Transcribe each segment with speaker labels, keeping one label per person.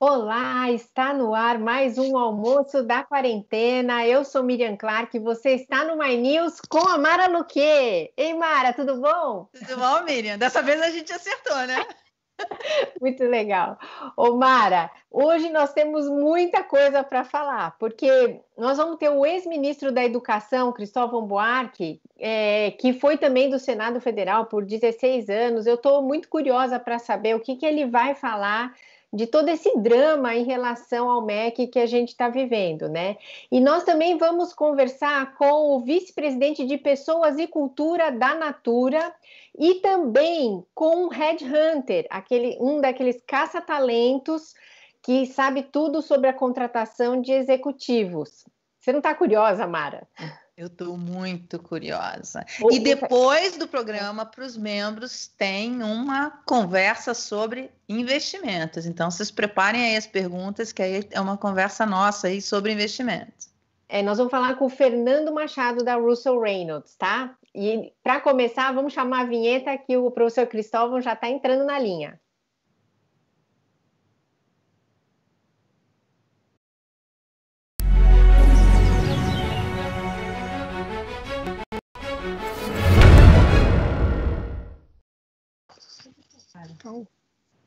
Speaker 1: Olá, está no ar mais um almoço da quarentena. Eu sou Miriam Clark e você está no My News com a Mara Luque. Ei, Mara, tudo bom?
Speaker 2: Tudo bom, Miriam? Dessa vez a gente acertou, né?
Speaker 1: Muito legal. Ô, Mara, hoje nós temos muita coisa para falar, porque nós vamos ter o ex-ministro da Educação, Cristóvão Buarque, é, que foi também do Senado Federal por 16 anos. Eu estou muito curiosa para saber o que, que ele vai falar de todo esse drama em relação ao MEC que a gente está vivendo, né? E nós também vamos conversar com o vice-presidente de Pessoas e Cultura da Natura e também com o Headhunter, aquele, um daqueles caça-talentos que sabe tudo sobre a contratação de executivos. Você não está curiosa, Mara?
Speaker 2: Eu estou muito curiosa. E depois do programa, para os membros, tem uma conversa sobre investimentos. Então, vocês preparem aí as perguntas, que aí é uma conversa nossa aí sobre investimentos.
Speaker 1: É, nós vamos falar com o Fernando Machado da Russell Reynolds, tá? E para começar, vamos chamar a vinheta que o professor Cristóvão já está entrando na linha. Então,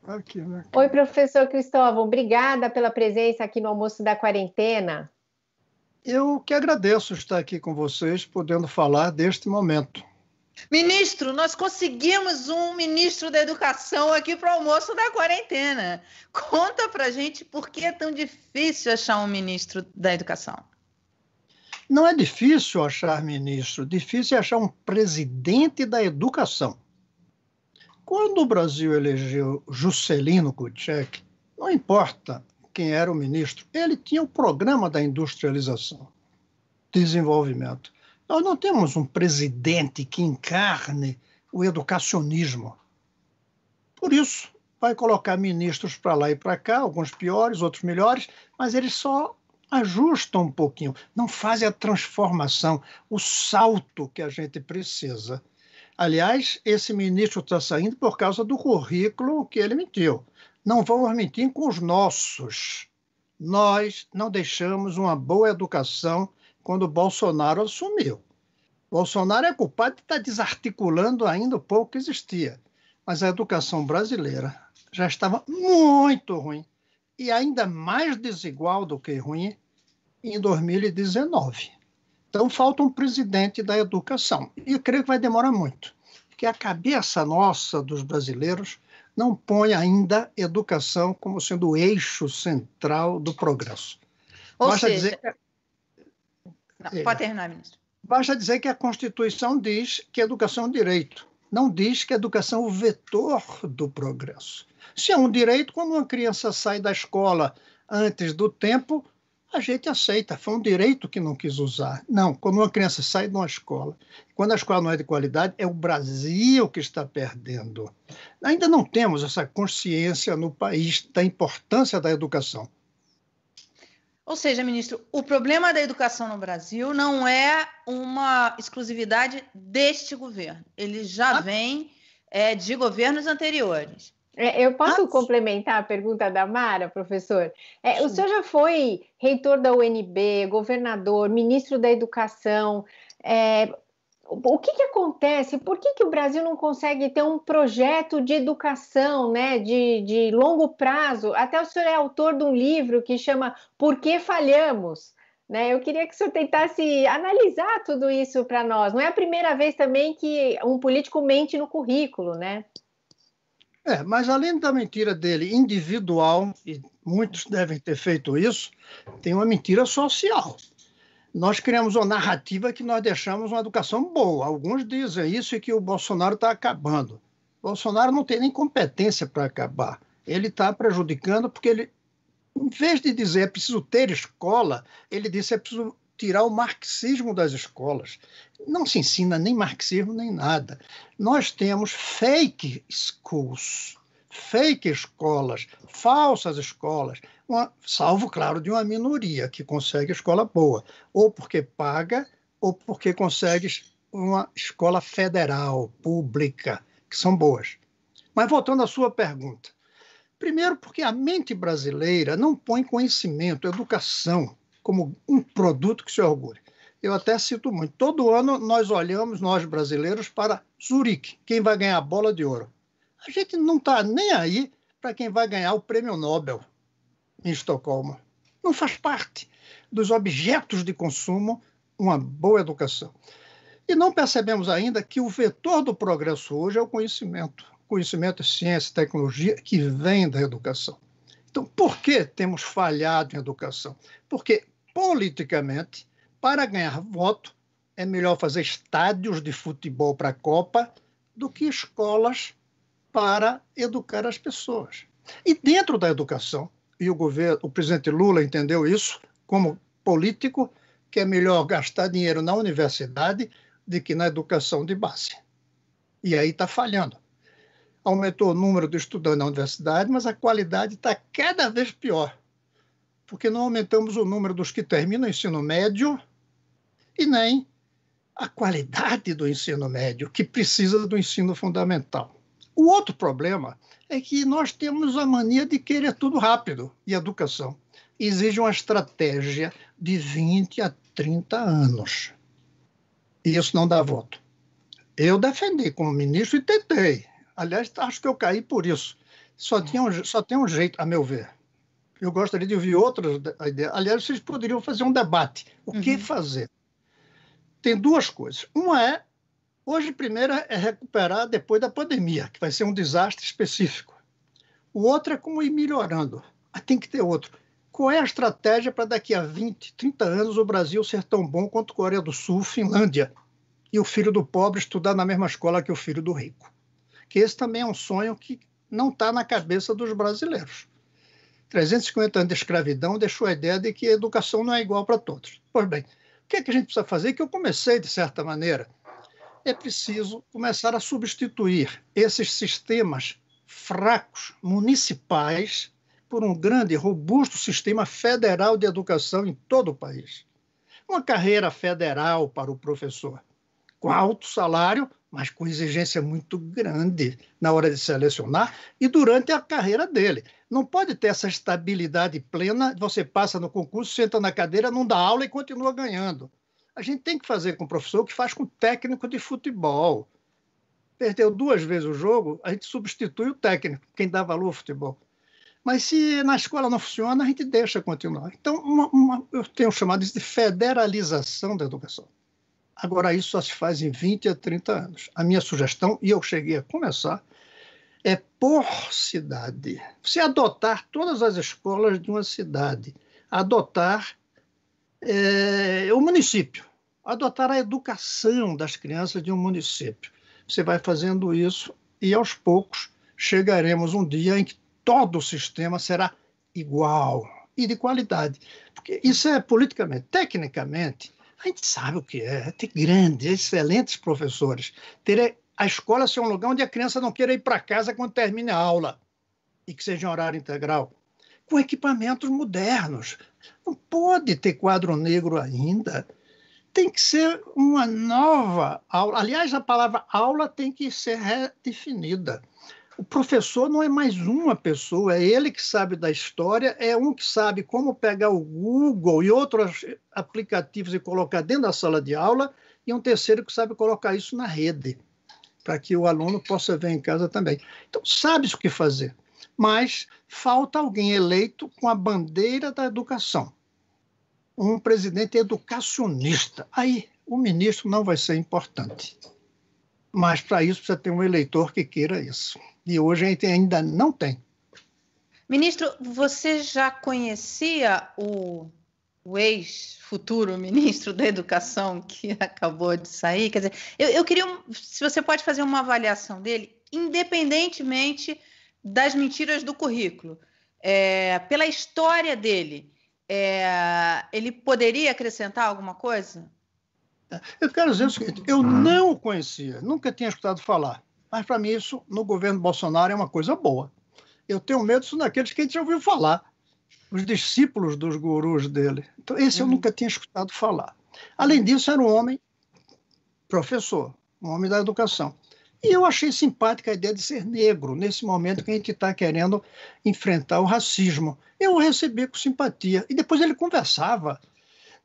Speaker 1: aqui, né? Oi, professor Cristóvão, obrigada pela presença aqui no almoço da quarentena.
Speaker 3: Eu que agradeço estar aqui com vocês, podendo falar deste momento.
Speaker 2: Ministro, nós conseguimos um ministro da Educação aqui para o almoço da quarentena. Conta para gente por que é tão difícil achar um ministro da Educação.
Speaker 3: Não é difícil achar ministro, difícil é achar um presidente da educação. Quando o Brasil elegeu Juscelino Kubitschek, não importa quem era o ministro, ele tinha o programa da industrialização, desenvolvimento. Nós não temos um presidente que encarne o educacionismo. Por isso, vai colocar ministros para lá e para cá, alguns piores, outros melhores, mas eles só ajustam um pouquinho, não fazem a transformação, o salto que a gente precisa. Aliás, esse ministro está saindo por causa do currículo que ele mentiu. Não vamos mentir com os nossos. Nós não deixamos uma boa educação quando Bolsonaro assumiu. Bolsonaro é culpado de estar desarticulando ainda o pouco que existia. Mas a educação brasileira já estava muito ruim e ainda mais desigual do que ruim em 2019. Então, falta um presidente da educação. E eu creio que vai demorar muito, porque a cabeça nossa, dos brasileiros, não põe ainda educação como sendo o eixo central do progresso.
Speaker 2: Ou Basta seja... dizer que... não, pode terminar, ministro.
Speaker 3: Basta dizer que a Constituição diz que educação é um direito, não diz que a educação é o vetor do progresso. Se é um direito, quando uma criança sai da escola antes do tempo, a gente aceita, foi um direito que não quis usar. Não, quando uma criança sai de uma escola, quando a escola não é de qualidade, é o Brasil que está perdendo. Ainda não temos essa consciência no país da importância da educação.
Speaker 2: Ou seja, ministro, o problema da educação no Brasil não é uma exclusividade deste governo. Ele já ah. vem é, de governos anteriores.
Speaker 1: É, eu posso ah, complementar a pergunta da Mara, professor? É, o senhor já foi reitor da UNB, governador, ministro da Educação. É, o que, que acontece? Por que, que o Brasil não consegue ter um projeto de educação né, de, de longo prazo? Até o senhor é autor de um livro que chama Por que Falhamos? Né? Eu queria que o senhor tentasse analisar tudo isso para nós. Não é a primeira vez também que um político mente no currículo, né?
Speaker 3: É, mas além da mentira dele individual, e muitos devem ter feito isso, tem uma mentira social. Nós criamos uma narrativa que nós deixamos uma educação boa. Alguns dizem isso e que o Bolsonaro está acabando. O Bolsonaro não tem nem competência para acabar. Ele está prejudicando porque ele, em vez de dizer é preciso ter escola, ele disse é preciso tirar o marxismo das escolas. Não se ensina nem marxismo nem nada. Nós temos fake schools, fake escolas, falsas escolas, uma, salvo, claro, de uma minoria que consegue escola boa, ou porque paga, ou porque consegue uma escola federal, pública, que são boas. Mas voltando à sua pergunta, Primeiro, porque a mente brasileira não põe conhecimento, educação, como um produto que se orgulhe. Eu até cito muito. Todo ano nós olhamos, nós brasileiros, para Zurique, quem vai ganhar a bola de ouro. A gente não está nem aí para quem vai ganhar o prêmio Nobel em Estocolmo. Não faz parte dos objetos de consumo uma boa educação. E não percebemos ainda que o vetor do progresso hoje é o conhecimento. Conhecimento, ciência, tecnologia que vem da educação. Então, por que temos falhado em educação? Porque, politicamente, para ganhar voto, é melhor fazer estádios de futebol para a Copa do que escolas para educar as pessoas. E dentro da educação, e o governo, o presidente Lula entendeu isso como político, que é melhor gastar dinheiro na universidade do que na educação de base. E aí está falhando. Aumentou o número de estudantes na universidade, mas a qualidade está cada vez pior, porque não aumentamos o número dos que terminam o ensino médio e nem a qualidade do ensino médio, que precisa do ensino fundamental. O outro problema é que nós temos a mania de querer tudo rápido e educação exige uma estratégia de 20 a 30 anos. E isso não dá voto. Eu defendi como ministro e tentei. Aliás, acho que eu caí por isso. Só, tinha um, só tem um jeito, a meu ver. Eu gostaria de ouvir outras ideias. Aliás, vocês poderiam fazer um debate. O uhum. que fazer? Tem duas coisas. Uma é Hoje, primeiro é recuperar depois da pandemia, que vai ser um desastre específico. O outro é como ir melhorando. Mas tem que ter outro. Qual é a estratégia para daqui a 20, 30 anos o Brasil ser tão bom quanto Coreia do Sul, Finlândia, e o filho do pobre estudar na mesma escola que o filho do rico? Que esse também é um sonho que não está na cabeça dos brasileiros. 350 anos de escravidão deixou a ideia de que a educação não é igual para todos. Pois bem, o que, é que a gente precisa fazer? Que eu comecei, de certa maneira, é preciso começar a substituir esses sistemas fracos municipais por um grande e robusto sistema federal de educação em todo o país. Uma carreira federal para o professor, com alto salário, mas com exigência muito grande na hora de selecionar e durante a carreira dele. Não pode ter essa estabilidade plena, você passa no concurso, senta na cadeira, não dá aula e continua ganhando. A gente tem que fazer com o professor o que faz com o técnico de futebol. Perdeu duas vezes o jogo, a gente substitui o técnico, quem dá valor ao futebol. Mas se na escola não funciona, a gente deixa continuar. Então, uma, uma, eu tenho chamado isso de federalização da educação. Agora, isso só se faz em 20 a 30 anos. A minha sugestão, e eu cheguei a começar, é por cidade. Você adotar todas as escolas de uma cidade, adotar é, o município adotar a educação das crianças de um município. Você vai fazendo isso e, aos poucos, chegaremos um dia em que todo o sistema será igual e de qualidade. Porque isso é politicamente, tecnicamente, a gente sabe o que é, é ter grandes, excelentes professores, ter a escola ser um lugar onde a criança não queira ir para casa quando termine a aula e que seja um horário integral, com equipamentos modernos. Não pode ter quadro negro ainda tem que ser uma nova aula. Aliás, a palavra aula tem que ser redefinida. O professor não é mais uma pessoa, é ele que sabe da história, é um que sabe como pegar o Google e outros aplicativos e colocar dentro da sala de aula, e um terceiro que sabe colocar isso na rede, para que o aluno possa ver em casa também. Então, sabe o que fazer, mas falta alguém eleito com a bandeira da educação um presidente educacionista. Aí o ministro não vai ser importante. Mas para isso precisa ter um eleitor que queira isso. E hoje a gente ainda não tem.
Speaker 2: Ministro, você já conhecia o, o ex-futuro ministro da Educação que acabou de sair? Quer dizer, eu, eu queria, se você pode fazer uma avaliação dele, independentemente das mentiras do currículo, é, pela história dele é, ele poderia acrescentar alguma coisa?
Speaker 3: Eu quero dizer o seguinte: eu não o conhecia, nunca tinha escutado falar. Mas para mim, isso no governo Bolsonaro é uma coisa boa. Eu tenho medo disso naqueles que a gente já ouviu falar, os discípulos dos gurus dele. Então, esse uhum. eu nunca tinha escutado falar. Além disso, era um homem professor, um homem da educação, E eu achei simpática a ideia de ser negro, nesse momento que a gente está querendo enfrentar o racismo. Eu o recebi com simpatia. E depois ele conversava,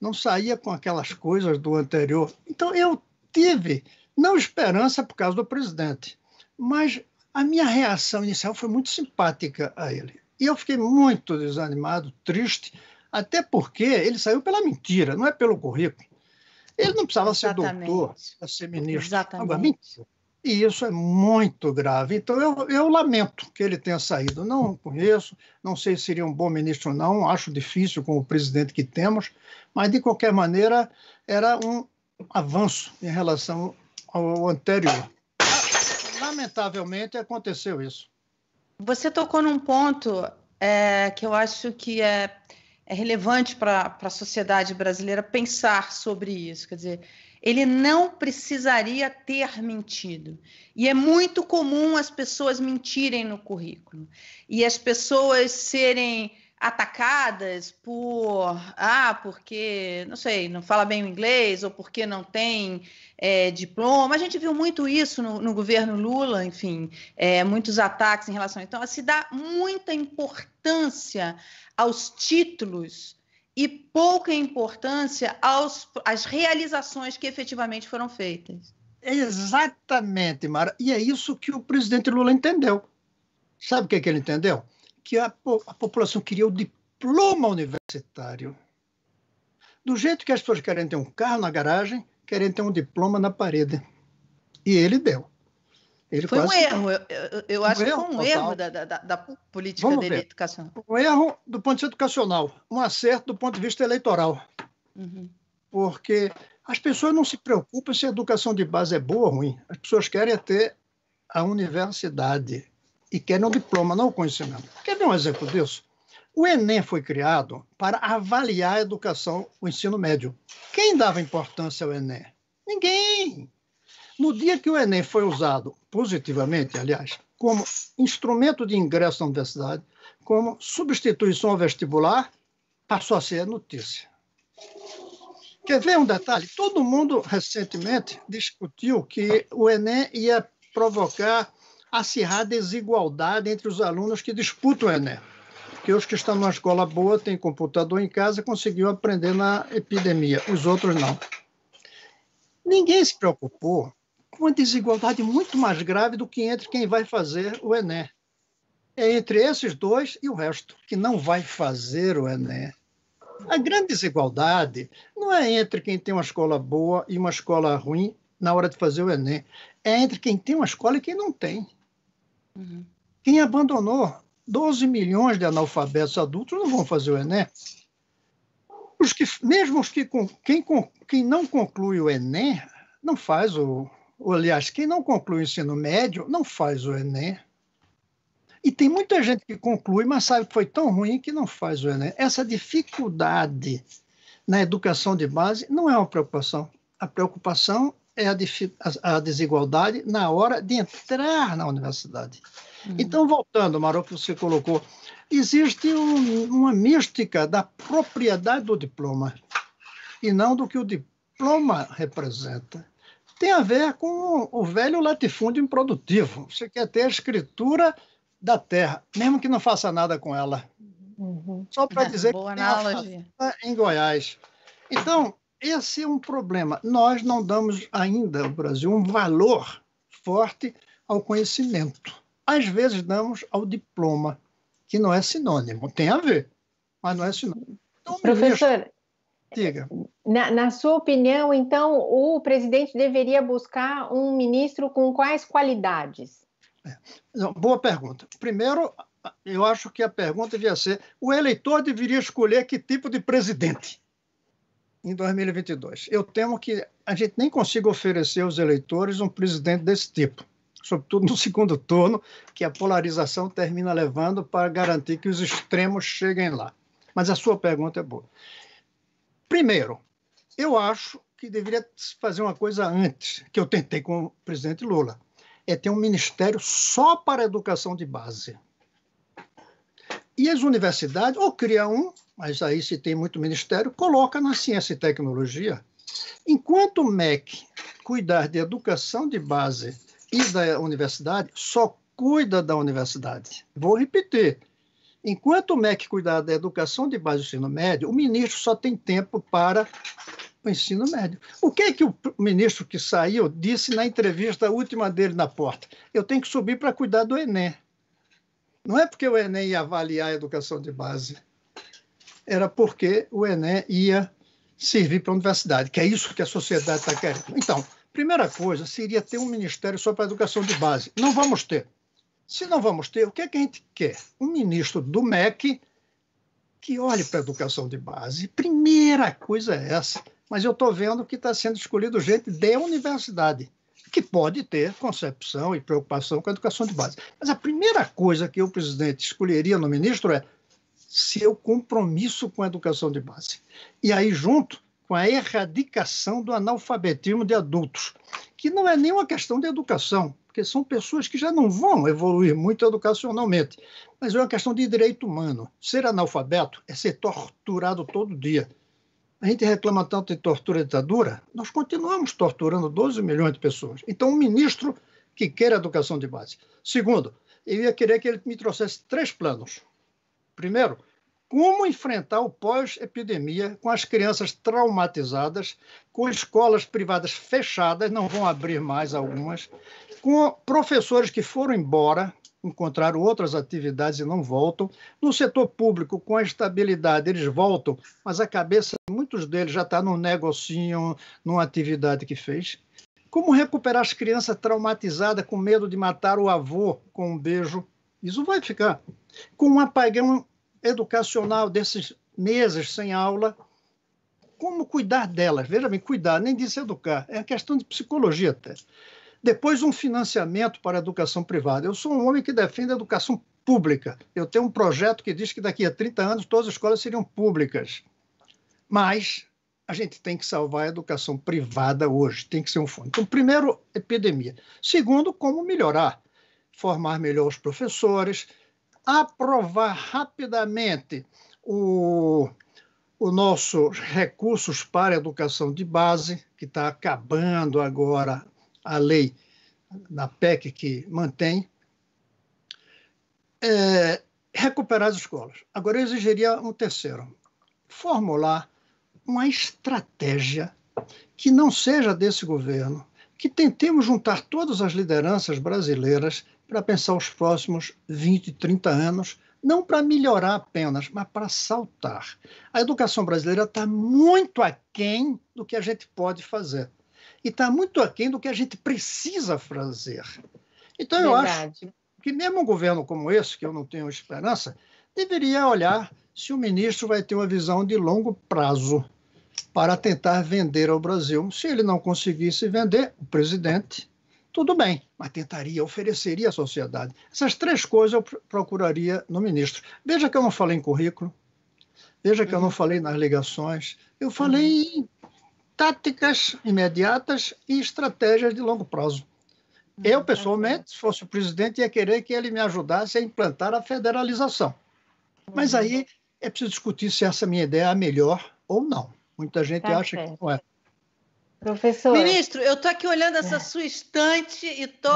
Speaker 3: não saía com aquelas coisas do anterior. Então eu tive, não esperança por causa do presidente, mas a minha reação inicial foi muito simpática a ele. E eu fiquei muito desanimado, triste, até porque ele saiu pela mentira, não é pelo currículo. Ele não precisava Exatamente. ser doutor para ser ministro. Exatamente. E isso é muito grave. Então, eu, eu lamento que ele tenha saído. Não conheço, não sei se seria um bom ministro ou não, acho difícil com o presidente que temos, mas, de qualquer maneira, era um avanço em relação ao anterior. Lamentavelmente, aconteceu isso.
Speaker 2: Você tocou num ponto é, que eu acho que é, é relevante para a sociedade brasileira pensar sobre isso. Quer dizer, ele não precisaria ter mentido. E é muito comum as pessoas mentirem no currículo. E as pessoas serem atacadas por ah porque não sei não fala bem o inglês ou porque não tem é, diploma a gente viu muito isso no, no governo Lula enfim é, muitos ataques em relação então se dá muita importância aos títulos e pouca importância aos, às realizações que efetivamente foram feitas.
Speaker 3: Exatamente, Mara. E é isso que o presidente Lula entendeu. Sabe o que, é que ele entendeu? Que a, a população queria o diploma universitário. Do jeito que as pessoas querem ter um carro na garagem, querem ter um diploma na parede. E ele deu.
Speaker 2: Ele foi um erro, eu, eu, eu acho um que foi um total. erro da, da, da política Vamos dele ver. educação.
Speaker 3: Um erro do ponto de vista educacional, um acerto do ponto de vista eleitoral. Uhum. Porque as pessoas não se preocupam se a educação de base é boa ou ruim. As pessoas querem ter a universidade e querem um diploma, não o conhecimento. Quer ver um exemplo disso? O Enem foi criado para avaliar a educação, o ensino médio. Quem dava importância ao Enem? Ninguém. No dia que o Enem foi usado positivamente, aliás, como instrumento de ingresso na universidade, como substituição ao vestibular, passou a ser notícia. Quer ver um detalhe? Todo mundo recentemente discutiu que o Enem ia provocar acirrar desigualdade entre os alunos que disputam o Enem. Porque os que estão numa escola boa, têm computador em casa, conseguiu aprender na epidemia, os outros não. Ninguém se preocupou uma desigualdade muito mais grave do que entre quem vai fazer o Enem. É entre esses dois e o resto, que não vai fazer o Enem. A grande desigualdade não é entre quem tem uma escola boa e uma escola ruim na hora de fazer o Enem. É entre quem tem uma escola e quem não tem. Uhum. Quem abandonou 12 milhões de analfabetos adultos não vão fazer o Enem. Os que, mesmo os que quem, quem não conclui o Enem não faz o, aliás, quem não conclui o ensino médio não faz o Enem. E tem muita gente que conclui, mas sabe que foi tão ruim que não faz o Enem. Essa dificuldade na educação de base não é uma preocupação. A preocupação é a, a desigualdade na hora de entrar na universidade. Uhum. Então, voltando, Maro, que você colocou, existe um, uma mística da propriedade do diploma e não do que o diploma representa tem a ver com o velho latifúndio improdutivo. Você quer ter a escritura da terra, mesmo que não faça nada com ela. Uhum. Só para dizer Boa que tem em Goiás. Então, esse é um problema. Nós não damos ainda, no Brasil, um valor forte ao conhecimento. Às vezes damos ao diploma, que não é sinônimo. Tem a ver, mas não é sinônimo.
Speaker 1: Então, Professor, Diga. Na, na, sua opinião, então, o presidente deveria buscar um ministro com quais qualidades?
Speaker 3: É. Boa pergunta. Primeiro, eu acho que a pergunta devia ser: o eleitor deveria escolher que tipo de presidente em 2022? Eu temo que a gente nem consiga oferecer aos eleitores um presidente desse tipo, sobretudo no segundo turno, que a polarização termina levando para garantir que os extremos cheguem lá. Mas a sua pergunta é boa. Primeiro, eu acho que deveria fazer uma coisa antes, que eu tentei com o presidente Lula, é ter um ministério só para a educação de base. E as universidades, ou cria um, mas aí se tem muito ministério, coloca na ciência e tecnologia. Enquanto o MEC cuidar de educação de base e da universidade só cuida da universidade. Vou repetir. Enquanto o MEC cuidar da educação de base do ensino médio, o ministro só tem tempo para o ensino médio. O que é que o ministro que saiu disse na entrevista última dele na porta? Eu tenho que subir para cuidar do Enem. Não é porque o Enem ia avaliar a educação de base, era porque o Enem ia servir para a universidade, que é isso que a sociedade está querendo. Então, primeira coisa seria ter um ministério só para a educação de base. Não vamos ter. Se não vamos ter, o que é que a gente quer? Um ministro do MEC que olhe para a educação de base. Primeira coisa é essa. Mas eu estou vendo que está sendo escolhido gente da universidade, que pode ter concepção e preocupação com a educação de base. Mas a primeira coisa que o presidente escolheria no ministro é seu compromisso com a educação de base. E aí, junto com a erradicação do analfabetismo de adultos, que não é nem uma questão de educação, porque são pessoas que já não vão evoluir muito educacionalmente, mas é uma questão de direito humano. Ser analfabeto é ser torturado todo dia. A gente reclama tanto de tortura e ditadura, nós continuamos torturando 12 milhões de pessoas. Então, um ministro que quer educação de base. Segundo, eu ia querer que ele me trouxesse três planos. Primeiro, como enfrentar o pós-epidemia com as crianças traumatizadas, com escolas privadas fechadas, não vão abrir mais algumas, com professores que foram embora, encontraram outras atividades e não voltam. No setor público, com a estabilidade, eles voltam, mas a cabeça, muitos deles já está num negocinho, numa atividade que fez. Como recuperar as crianças traumatizadas com medo de matar o avô com um beijo? Isso vai ficar. Com um apagão educacional desses meses sem aula, como cuidar delas? Veja bem, cuidar, nem disse educar, é questão de psicologia até. Depois, um financiamento para a educação privada. Eu sou um homem que defende a educação pública. Eu tenho um projeto que diz que daqui a 30 anos todas as escolas seriam públicas. Mas a gente tem que salvar a educação privada hoje, tem que ser um fundo. Então, primeiro, epidemia. Segundo, como melhorar? Formar melhor os professores, aprovar rapidamente o, o nossos recursos para educação de base, que está acabando agora a lei na PEC que mantém, é, recuperar as escolas. Agora, eu exigiria um terceiro: formular uma estratégia que não seja desse governo, que tentemos juntar todas as lideranças brasileiras para pensar os próximos 20, 30 anos, não para melhorar apenas, mas para saltar. A educação brasileira está muito aquém do que a gente pode fazer. E está muito aquém do que a gente precisa fazer. Então, eu acho que mesmo um governo como esse, que eu não tenho esperança, deveria olhar se o ministro vai ter uma visão de longo prazo para tentar vender ao Brasil. Se ele não conseguisse vender, o presidente tudo bem, mas tentaria, ofereceria à sociedade. Essas três coisas eu procuraria no ministro. Veja que eu não falei em currículo, veja que eu não uhum. falei nas ligações, eu falei uhum. em táticas imediatas e estratégias de longo prazo. Uhum. Eu, pessoalmente, se fosse o presidente, ia querer que ele me ajudasse a implantar a federalização. Mas aí é preciso discutir se essa minha ideia é a melhor ou não. Muita gente tá acha certo. que não é.
Speaker 2: Professor. Ministro, eu tô aqui olhando essa sua estante e tô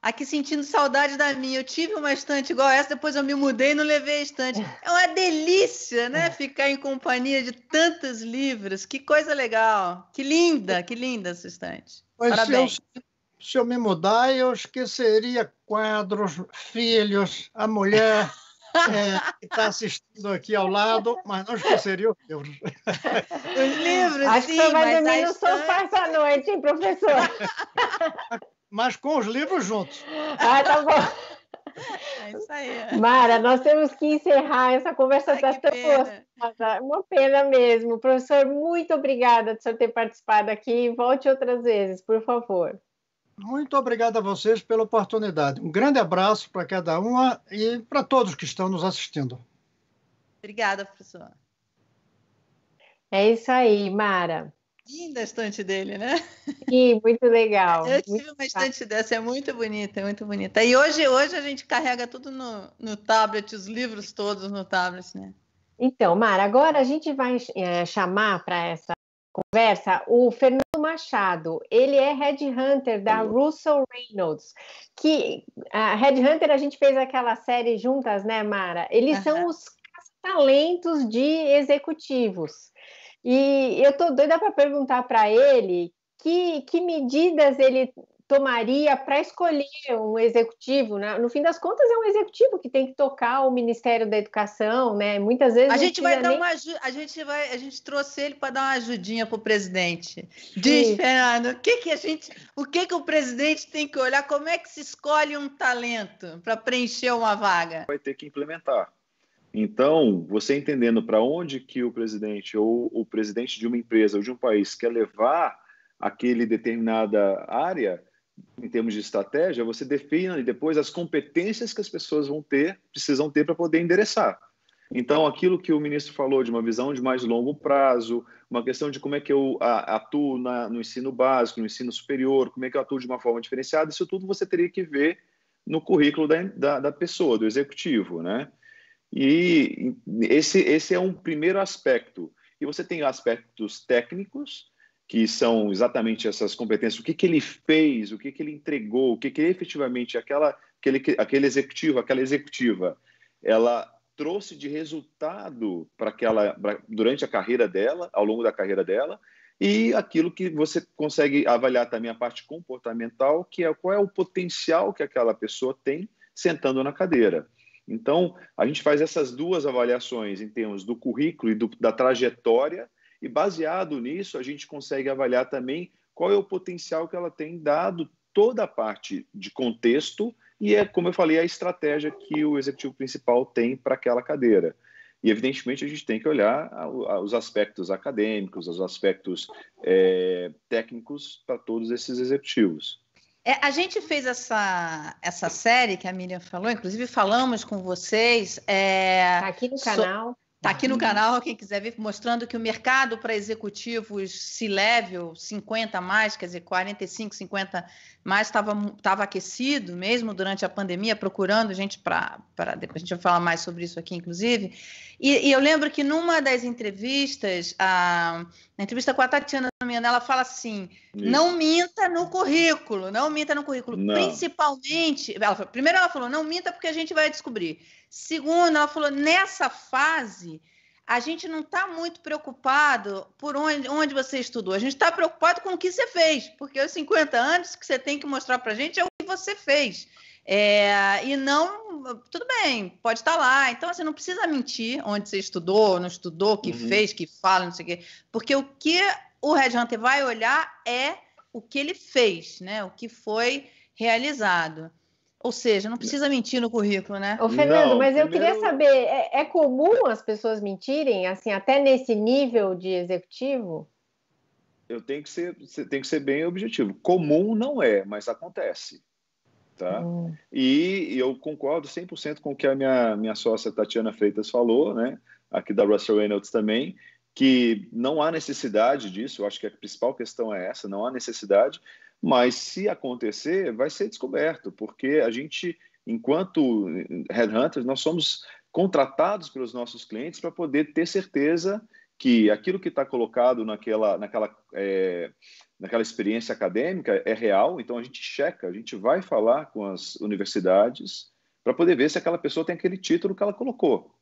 Speaker 2: aqui sentindo saudade da minha. Eu tive uma estante igual essa, depois eu me mudei e não levei a estante. É uma delícia, né? Ficar em companhia de tantos livros. Que coisa legal. Que linda, que linda essa estante. Pois Parabéns.
Speaker 3: Se eu, se eu me mudar, eu esqueceria quadros, filhos, a mulher é, que está assistindo aqui ao lado, mas não esqueceria os livros.
Speaker 2: Os livros,
Speaker 1: Acho
Speaker 2: sim,
Speaker 1: que você vai dormir no sofá essa noite, hein, professor?
Speaker 3: Mas com os livros juntos.
Speaker 1: Ah, tá bom.
Speaker 2: É isso aí.
Speaker 1: Mara, nós temos que encerrar essa conversa está tão gostosa. Uma pena mesmo. Professor, muito obrigada por ter participado aqui. Volte outras vezes, por favor.
Speaker 3: Muito obrigado a vocês pela oportunidade. Um grande abraço para cada uma e para todos que estão nos assistindo.
Speaker 2: Obrigada, professor.
Speaker 1: É isso aí, Mara.
Speaker 2: Linda a estante dele, né?
Speaker 1: Sim, muito legal.
Speaker 2: Eu tive uma estante dessa, é muito bonita, é muito bonita. E hoje, hoje a gente carrega tudo no, no tablet, os livros todos no tablet, né?
Speaker 1: Então, Mara, agora a gente vai é, chamar para essa conversa o Fernando Machado. Ele é headhunter da Russell Reynolds. Que a headhunter a gente fez aquela série juntas, né, Mara? Eles uhum. são os talentos de executivos. E eu tô doida para perguntar para ele que, que medidas ele tomaria para escolher um executivo? Né? No fim das contas, é um executivo que tem que tocar o Ministério da Educação, né? Muitas vezes
Speaker 2: a gente vai dar nem... uma a gente vai a gente trouxe ele para dar uma ajudinha para o presidente. Diz, Sim. Fernando, o que que a gente, o que que o presidente tem que olhar? Como é que se escolhe um talento para preencher uma vaga?
Speaker 4: Vai ter que implementar. Então, você entendendo para onde que o presidente ou o presidente de uma empresa ou de um país quer levar aquele determinada área, em termos de estratégia, você define depois as competências que as pessoas vão ter, precisam ter para poder endereçar. Então, aquilo que o ministro falou de uma visão de mais longo prazo, uma questão de como é que eu atuo na, no ensino básico, no ensino superior, como é que eu atuo de uma forma diferenciada, isso tudo você teria que ver no currículo da, da, da pessoa, do executivo, né? E esse, esse é um primeiro aspecto. E você tem aspectos técnicos, que são exatamente essas competências, o que, que ele fez, o que, que ele entregou, o que, que efetivamente aquela, aquele, aquele executivo, aquela executiva, ela trouxe de resultado para aquela pra, durante a carreira dela, ao longo da carreira dela, e aquilo que você consegue avaliar também a parte comportamental, que é qual é o potencial que aquela pessoa tem sentando na cadeira. Então, a gente faz essas duas avaliações em termos do currículo e do, da trajetória e baseado nisso, a gente consegue avaliar também qual é o potencial que ela tem dado toda a parte de contexto e é, como eu falei, a estratégia que o executivo principal tem para aquela cadeira. E, evidentemente, a gente tem que olhar os aspectos acadêmicos, os aspectos é, técnicos para todos esses executivos.
Speaker 2: É, a gente fez essa, essa série que a Miriam falou, inclusive falamos com vocês.
Speaker 1: É, tá aqui no canal.
Speaker 2: Está aqui no uhum. canal, quem quiser ver, mostrando que o mercado para executivos C-level, 50 mais, quer dizer, 45, 50 mais, estava aquecido mesmo durante a pandemia, procurando gente para. Depois a gente vai falar mais sobre isso aqui, inclusive. E, e eu lembro que numa das entrevistas, a, na entrevista com a Tatiana, ela fala assim: isso. não minta no currículo, não minta no currículo. Não. Principalmente. Ela, primeiro, ela falou: não minta porque a gente vai descobrir. Segundo, ela falou: nessa fase, a gente não está muito preocupado por onde, onde você estudou, a gente está preocupado com o que você fez, porque os 50 anos que você tem que mostrar para a gente é o que você fez. É, e não, tudo bem, pode estar tá lá. Então, você assim, não precisa mentir onde você estudou, não estudou, que uhum. fez, que fala, não sei o quê. Porque o que o Red Hunter vai olhar é o que ele fez, né? O que foi realizado. Ou seja, não precisa mentir no currículo, né?
Speaker 1: Ô, Fernando, não, mas eu queria saber, é, é, comum as pessoas mentirem, assim, até nesse nível de executivo?
Speaker 4: Eu tenho que ser, tem que ser bem objetivo. Comum não é, mas acontece. Tá? Hum. E, e eu concordo 100% com o que a minha, minha sócia Tatiana Freitas falou, né? aqui da Russell Reynolds também, que não há necessidade disso, eu acho que a principal questão é essa, não há necessidade, mas se acontecer, vai ser descoberto, porque a gente, enquanto headhunters, nós somos contratados pelos nossos clientes para poder ter certeza que aquilo que está colocado naquela, naquela, é, naquela experiência acadêmica é real, então a gente checa, a gente vai falar com as universidades para poder ver se aquela pessoa tem aquele título que ela colocou.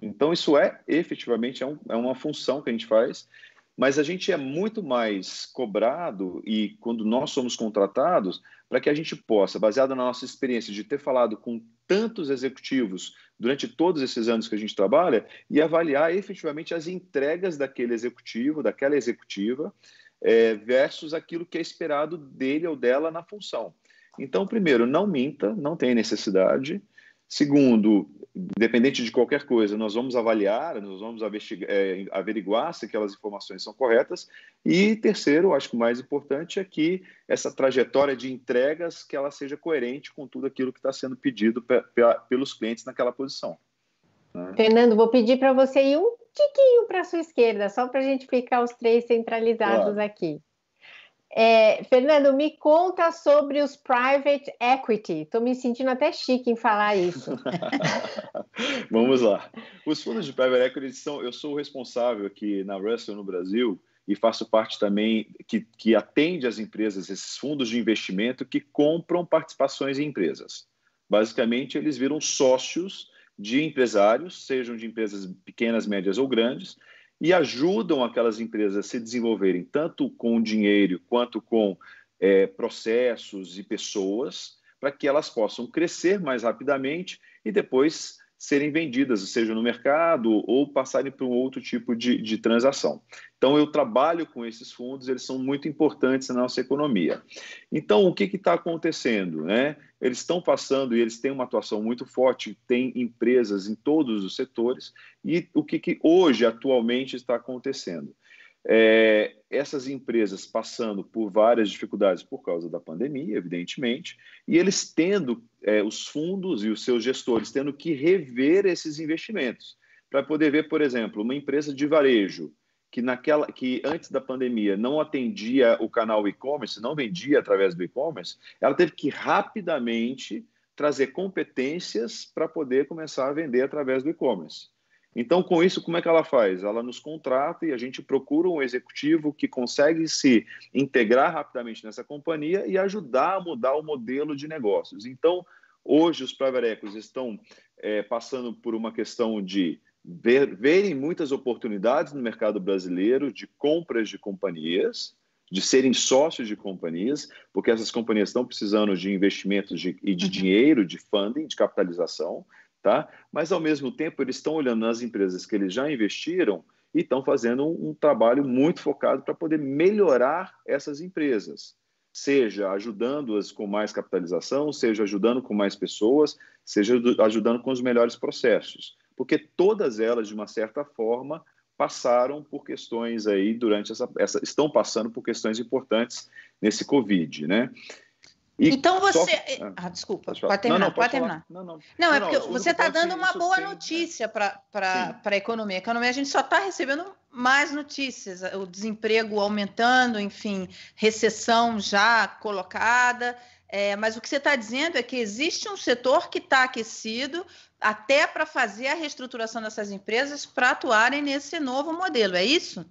Speaker 4: Então, isso é efetivamente é, um, é uma função que a gente faz mas a gente é muito mais cobrado e quando nós somos contratados para que a gente possa, baseado na nossa experiência de ter falado com tantos executivos durante todos esses anos que a gente trabalha e avaliar efetivamente as entregas daquele executivo, daquela executiva, é, versus aquilo que é esperado dele ou dela na função. Então, primeiro, não minta, não tem necessidade. Segundo, independente de qualquer coisa, nós vamos avaliar, nós vamos é, averiguar se aquelas informações são corretas. E terceiro, acho que o mais importante é que essa trajetória de entregas que ela seja coerente com tudo aquilo que está sendo pedido pelos clientes naquela posição.
Speaker 1: Né? Fernando, vou pedir para você ir um tiquinho para a sua esquerda, só para a gente ficar os três centralizados claro. aqui. É, Fernando, me conta sobre os private equity. Estou me sentindo até chique em falar isso.
Speaker 4: Vamos lá. Os fundos de private equity são. Eu sou o responsável aqui na Russell no Brasil e faço parte também que, que atende as empresas, esses fundos de investimento que compram participações em empresas. Basicamente, eles viram sócios de empresários, sejam de empresas pequenas, médias ou grandes, e ajudam aquelas empresas a se desenvolverem tanto com dinheiro quanto com é, processos e pessoas, para que elas possam crescer mais rapidamente e depois serem vendidas, seja no mercado ou passarem para um outro tipo de, de transação. Então, eu trabalho com esses fundos, eles são muito importantes na nossa economia. Então, o que está acontecendo? Né? Eles estão passando e eles têm uma atuação muito forte, tem empresas em todos os setores, e o que, que hoje, atualmente, está acontecendo? É, essas empresas passando por várias dificuldades por causa da pandemia, evidentemente, e eles tendo, é, os fundos e os seus gestores tendo que rever esses investimentos, para poder ver, por exemplo, uma empresa de varejo que naquela que antes da pandemia não atendia o canal e-commerce, não vendia através do e-commerce, ela teve que rapidamente trazer competências para poder começar a vender através do e-commerce. Então, com isso, como é que ela faz? Ela nos contrata e a gente procura um executivo que consegue se integrar rapidamente nessa companhia e ajudar a mudar o modelo de negócios. Então, hoje os private estão é, passando por uma questão de ver, verem muitas oportunidades no mercado brasileiro de compras de companhias, de serem sócios de companhias, porque essas companhias estão precisando de investimentos de, e de uhum. dinheiro, de funding, de capitalização tá? Mas ao mesmo tempo eles estão olhando nas empresas que eles já investiram e estão fazendo um, um trabalho muito focado para poder melhorar essas empresas, seja ajudando-as com mais capitalização, seja ajudando com mais pessoas, seja ajudando com os melhores processos, porque todas elas de uma certa forma passaram por questões aí durante essa, essa estão passando por questões importantes nesse Covid, né?
Speaker 2: E então você. Só... Ah, ah, desculpa, pode, terminar, não, não, pode, pode terminar. Não, não. não, é porque você está dando uma boa notícia para a economia. A economia, a gente só está recebendo mais notícias, o desemprego aumentando, enfim, recessão já colocada. É, mas o que você está dizendo é que existe um setor que está aquecido até para fazer a reestruturação dessas empresas para atuarem nesse novo modelo, é isso?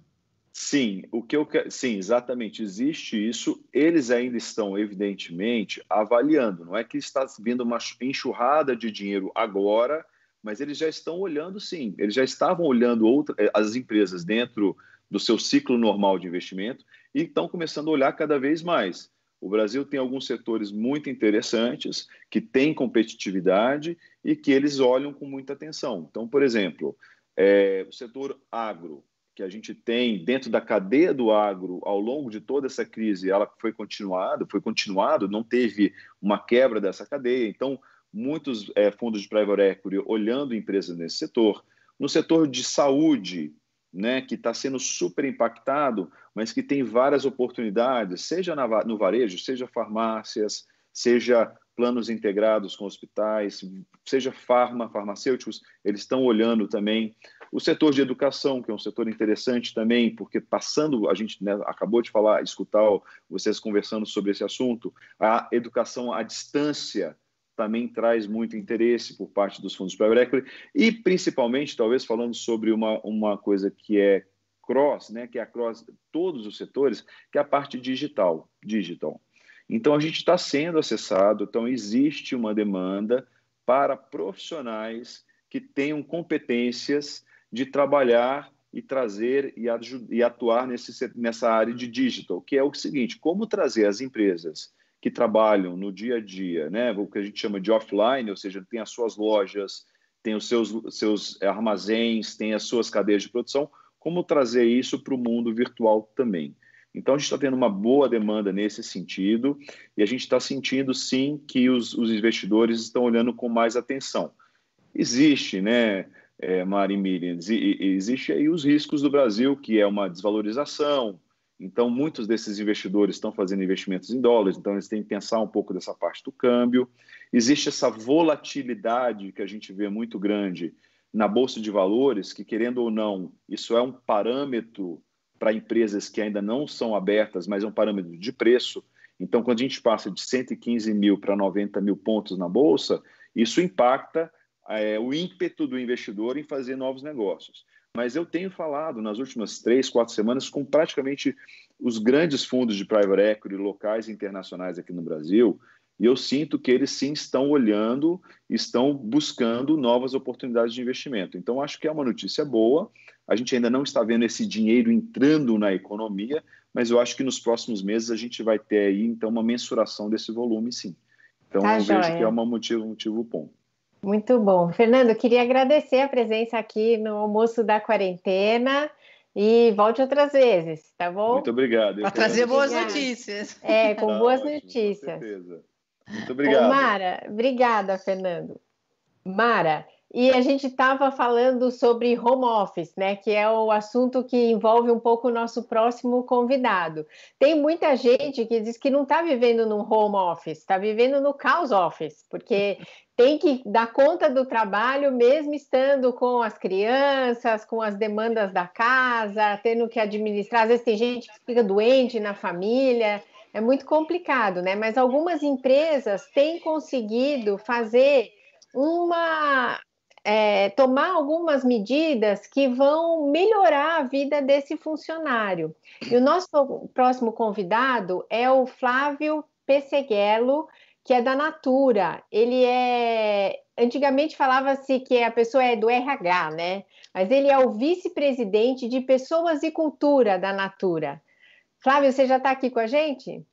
Speaker 4: Sim, o que eu sim, exatamente, existe isso. Eles ainda estão, evidentemente, avaliando. Não é que está vindo uma enxurrada de dinheiro agora, mas eles já estão olhando, sim. Eles já estavam olhando outra, eh, as empresas dentro do seu ciclo normal de investimento e estão começando a olhar cada vez mais. O Brasil tem alguns setores muito interessantes que têm competitividade e que eles olham com muita atenção. Então, por exemplo, é, o setor agro que a gente tem dentro da cadeia do agro ao longo de toda essa crise, ela foi continuada, foi continuado, não teve uma quebra dessa cadeia. Então, muitos é, fundos de private equity olhando empresas nesse setor. No setor de saúde, né, que está sendo super impactado, mas que tem várias oportunidades, seja na, no varejo, seja farmácias, seja planos integrados com hospitais, seja farma, farmacêuticos, eles estão olhando também o setor de educação, que é um setor interessante também, porque passando, a gente né, acabou de falar, escutar vocês conversando sobre esse assunto, a educação à distância também traz muito interesse por parte dos fundos private equity e principalmente, talvez falando sobre uma, uma coisa que é cross, né, que é a cross todos os setores, que é a parte digital, digital. Então a gente está sendo acessado, então existe uma demanda para profissionais que tenham competências de trabalhar e trazer e, atuar nesse, nessa área de digital, que é o seguinte: como trazer as empresas que trabalham no dia a dia, né, o que a gente chama de offline, ou seja, tem as suas lojas, tem os seus, seus armazéns, tem as suas cadeias de produção, como trazer isso para o mundo virtual também. Então, a gente está tendo uma boa demanda nesse sentido e a gente está sentindo, sim, que os, os investidores estão olhando com mais atenção. Existe, né, é, Mari Miriam, existe aí os riscos do Brasil, que é uma desvalorização. Então, muitos desses investidores estão fazendo investimentos em dólares, então eles têm que pensar um pouco dessa parte do câmbio. Existe essa volatilidade que a gente vê muito grande na bolsa de valores, que querendo ou não, isso é um parâmetro para empresas que ainda não são abertas, mas é um parâmetro de preço. Então, quando a gente passa de 115 mil para 90 mil pontos na bolsa, isso impacta é, o ímpeto do investidor em fazer novos negócios. mas eu tenho falado nas últimas três, quatro semanas com praticamente os grandes fundos de private equity locais e internacionais aqui no Brasil, e eu sinto que eles sim estão olhando, estão buscando novas oportunidades de investimento. Então, acho que é uma notícia boa. A gente ainda não está vendo esse dinheiro entrando na economia, mas eu acho que nos próximos meses a gente vai ter aí, então, uma mensuração desse volume, sim. Então, tá eu joia. vejo que é um motivo, motivo bom.
Speaker 1: Muito bom. Fernando, queria agradecer a presença aqui no almoço da quarentena e volte outras vezes, tá bom?
Speaker 4: Muito obrigado.
Speaker 2: Para trazer boas notícias.
Speaker 1: É, com tá boas ótimo, notícias. Com certeza.
Speaker 4: Muito obrigado.
Speaker 1: Ô, Mara, obrigada, Fernando. Mara, e a gente estava falando sobre home office, né? Que é o assunto que envolve um pouco o nosso próximo convidado. Tem muita gente que diz que não está vivendo no home office, está vivendo no caos office, porque tem que dar conta do trabalho mesmo estando com as crianças, com as demandas da casa, tendo que administrar. Às vezes tem gente que fica doente na família é muito complicado, né? Mas algumas empresas têm conseguido fazer uma. É, tomar algumas medidas que vão melhorar a vida desse funcionário. E o nosso próximo convidado é o Flávio Pesseguelo, que é da Natura. Ele é. Antigamente falava-se que a pessoa é do RH, né? Mas ele é o vice-presidente de Pessoas e Cultura da Natura. Flávio, você já está aqui com a gente?